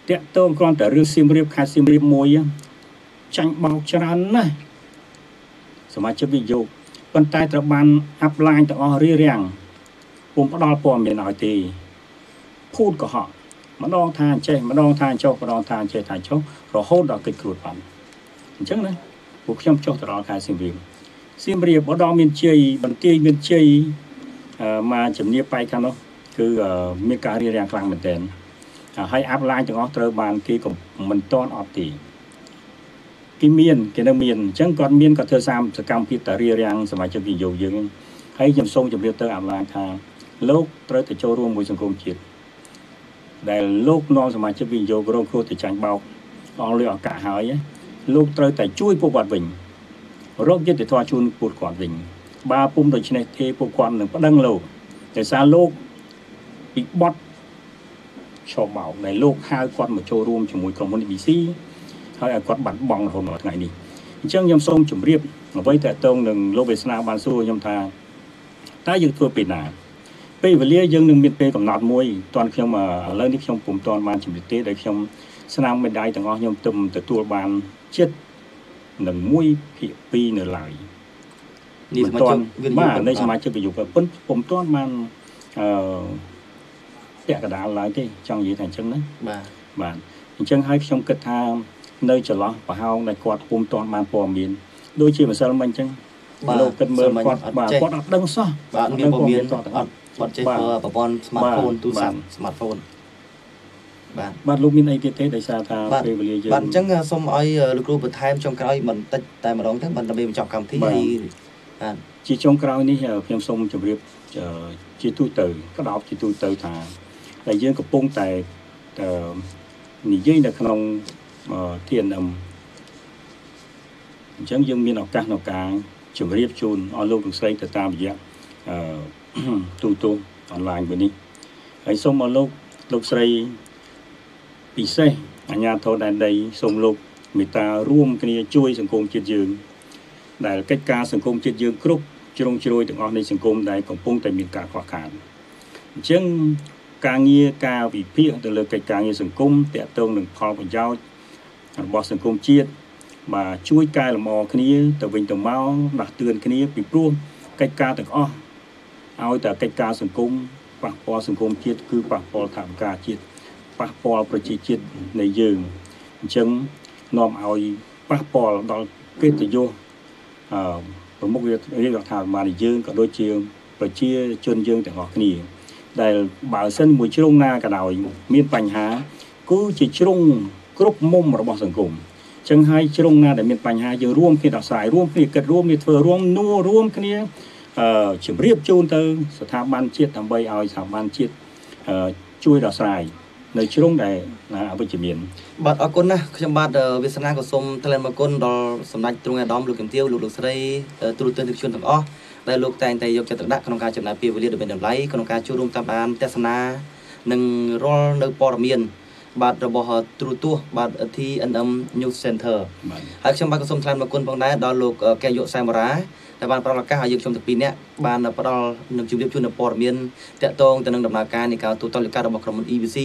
តាក់ទងគ្រាន់តែរឿងសៀមរាបខេត្តសៀមរាបមួយចាញ់បោកច្រើនណាស់សមាជិកវិនិយោគប៉ុន្តែត្រូវបានអាប់ឡាញទាំងអស់រៀបរៀងពុំផ្ដល់ព័ត៌មានឲ្យទេភូតកុហកម្ដងថាអញ្ចេះម្ដងថាអញ្ចោះម្ដងថាអញ្ចេះថាអញ្ចោះរហូតដល់កិច្ចគ្រួតបាន អញ្ចឹងណាពួកខ្ញុំចុះទៅដល់ខេត្តសៀមរាបសៀមរាបម្ដងមានជ័យបន្ទាយមានជ័យអឺមកជំនាបបែកខាងនោះគឺអឺមានការរៀបរៀងខ្លាំងមែនទែនហើយអាប់ឡាញទាំងអស់ត្រូវបានគេក៏មិនតន់អត់ទេគេមានគេនៅមានអញ្ចឹងគាត់មានគាត់ធ្វើសាមសកម្មភាពតារារាំងសមាជិកវិនិយោគយើងហើយខ្ញុំសូមជម្រាបទៅអាប់ឡាញថាលោកត្រូវទៅចូលរួមមួយសង្គមជាតិដែលលោកនាំសមាជិកវិនិយោគរងគ្រោះទៅចាញ់បោកអស់លុយឱកាសហើយ លោកត្រូវតែជួយពួកគាត់វិញរកយុត្តិធម៌ជូនពួកគាត់វិញបើពុំដូច្នេះទេពួកគាត់នឹងប្តឹងលោកដោយសារលោកពីបត់ឈប់បោកដែលលោកហៅគាត់មកចូលរួមជាមួយក្រុមហ៊ុន ABC ហើយឲ្យគាត់បាត់បង់រហូតដល់ថ្ងៃនេះអញ្ចឹងខ្ញុំសូមជម្រាបអ្វីតកតងនឹងលោកវាសនាបានសួរខ្ញុំថាតើយើងធ្វើពេលណាពេលវេលាយើងនឹងមានពេលកំណត់មួយតន់ខ្ញុំឥឡូវនេះខ្ញុំពុំទាន់បានជម្រាបទេដែលខ្ញុំ ស្នាមមេដាយទាំងអស់ខ្ញុំទឹមទទួលបានចិត្តនឹង1ភាគ2នៅឡើយនេះសមាជិកវិនិយោគបាទនៃសមាជិកវិនិយោគប៉ុន្តែពុំទាន់បានអឺពាក់កដាលឡើយទេចង់និយាយថាអញ្ចឹងណាបាទបាទអញ្ចឹងហើយខ្ញុំគិតថានៅចន្លោះប្រហោងដែលគាត់ពុំទាន់បានព័ត៌មានដូចជាម្សិលមិញអញ្ចឹងលោកគិតមើលគាត់បាទគាត់អត់ដឹងសោះបាទមានព័ត៌មានអត់អត់ចេះប្រព័ន្ធ smartphone ទូរស័ព្ទ smartphone បាទបាទលោកមានអីទៀតទេដោយសារថាពេលវេលាយើងបាទអញ្ចឹងសូមឲ្យលោកគ្រូបន្ថែមចុងក្រោយបន្តិចតែម្ដងទៅបន្តដើម្បីបញ្ចប់កម្មវិធីហើយបាទជាចុងក្រោយនេះខ្ញុំសូមជម្រាបជាទូទៅក្តោបជាទូទៅថាតែយើងកំពុងតែនិយាយនៅក្នុង TNM អញ្ចឹងយើងមានឱកាសក្នុងការជម្រាបជូនអស់លោកលោកស្រីទៅតាមរយៈទូទូអនឡាញមួយនេះហើយសូមអស់លោកលោកស្រី ពិសេសអាជ្ញាធរដែនដីសូមលោកមេត្តារួមគ្នាជួយសង្គមជាតិយើង ដែលកិច្ចការសង្គមជាតិយើងគ្រប់ជ្រុងជ្រោយទាំងអស់នៃសង្គមដែលកំពុងតែមានការខ្វះខាតអញ្ចឹងការងារការវិភាគទៅលើកិច្ចការងារសង្គមតាក់ទងនឹងផលប្រយោជន៍របស់សង្គមជាតិបាទជួយកែលម្អគ្នាទៅវិញទៅមកដាស់តឿនគ្នាពីព្រោះកិច្ចការទាំងអស់ឲ្យតែកិច្ចការសង្គមប៉ះពាល់សង្គមជាតិគឺប៉ះពាល់ថាវិការជាតិ ប៉ះពាល់ប្រជាជាតិនៃយើងអញ្ចឹងនាំឲ្យប៉ះពាល់ដល់កិត្តិយសអឺប្រមុខរាជរដ្ឋាភិបាលយើងក៏ដូចជាប្រជាជនយើងទាំងអស់គ្នា ដែលបើសិនមួយជ្រុងណាក៏ដោយមានបញ្ហា គឺជាជ្រុងគ្រប់មុំរបស់សង្គមចឹងហើយជ្រុងណាដែលមានបញ្ហាយើងរួមគ្នាដោះស្រាយរួមគ្នាគិតរួមគ្នាធ្វើរួមនួរួមគ្នាអឺជម្រាបជូនទៅស្ថាប័នជាតិដើម្បីឲ្យស្ថាប័នជាតិជួយដោះស្រាយ នៅជ្រុងដែលអវិជ្ជមានបាទអរគុណណាស់ខ្ញុំបាទវាសនាក៏សូមថ្លែងអរគុណដល់សម្ដេចទ្រង់អាដាមលោកជំទាវលោកលោកស្រីទូរទស្សនិកជនទាំងអស់ដែលលោកតែងតែយកចិត្តទុកដាក់ក្នុងការចំណាយពេលវេលាដ៏មានតម្លៃក្នុងការចូលរួមតាមដានទស្សនានិងរាល់នៅព័ត៌មានបាទរបស់ទ្រូទស្សបាទ TNM News Center ហើយខ្ញុំបាទក៏សូមថ្លែងអរគុណផងដែរដល់លោកកែយុសែមរា ដែលបានផ្ដល់ឱកាសឲ្យយើងខ្ញុំទាំងពីរនាក់បានផ្ដល់នឹងជម្រាបជូននៅព័ត៌មានតាក់ទងទៅនឹងដំណើរការនៃការទូតតលិការបស់ក្រុមហ៊ុន EVC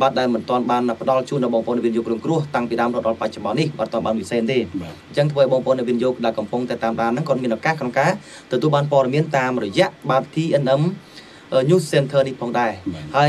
បាទដែលមិនទាន់បានផ្ដល់ជូនដល់បងប្អូនវិនិយោគរងគ្រោះតាំងពីដើមរហូតដល់បច្ចុប្បន្ននេះបាទទាន់បានវិសេសទេអញ្ចឹងធ្វើឲ្យបងប្អូនវិនិយោគដែលកំពុងតែតាមដានហ្នឹងគាត់មានឱកាសក្នុងការទទួលបានព័ត៌មានតាមរយៈបាទ TNM News Center នេះផងដែរហើយ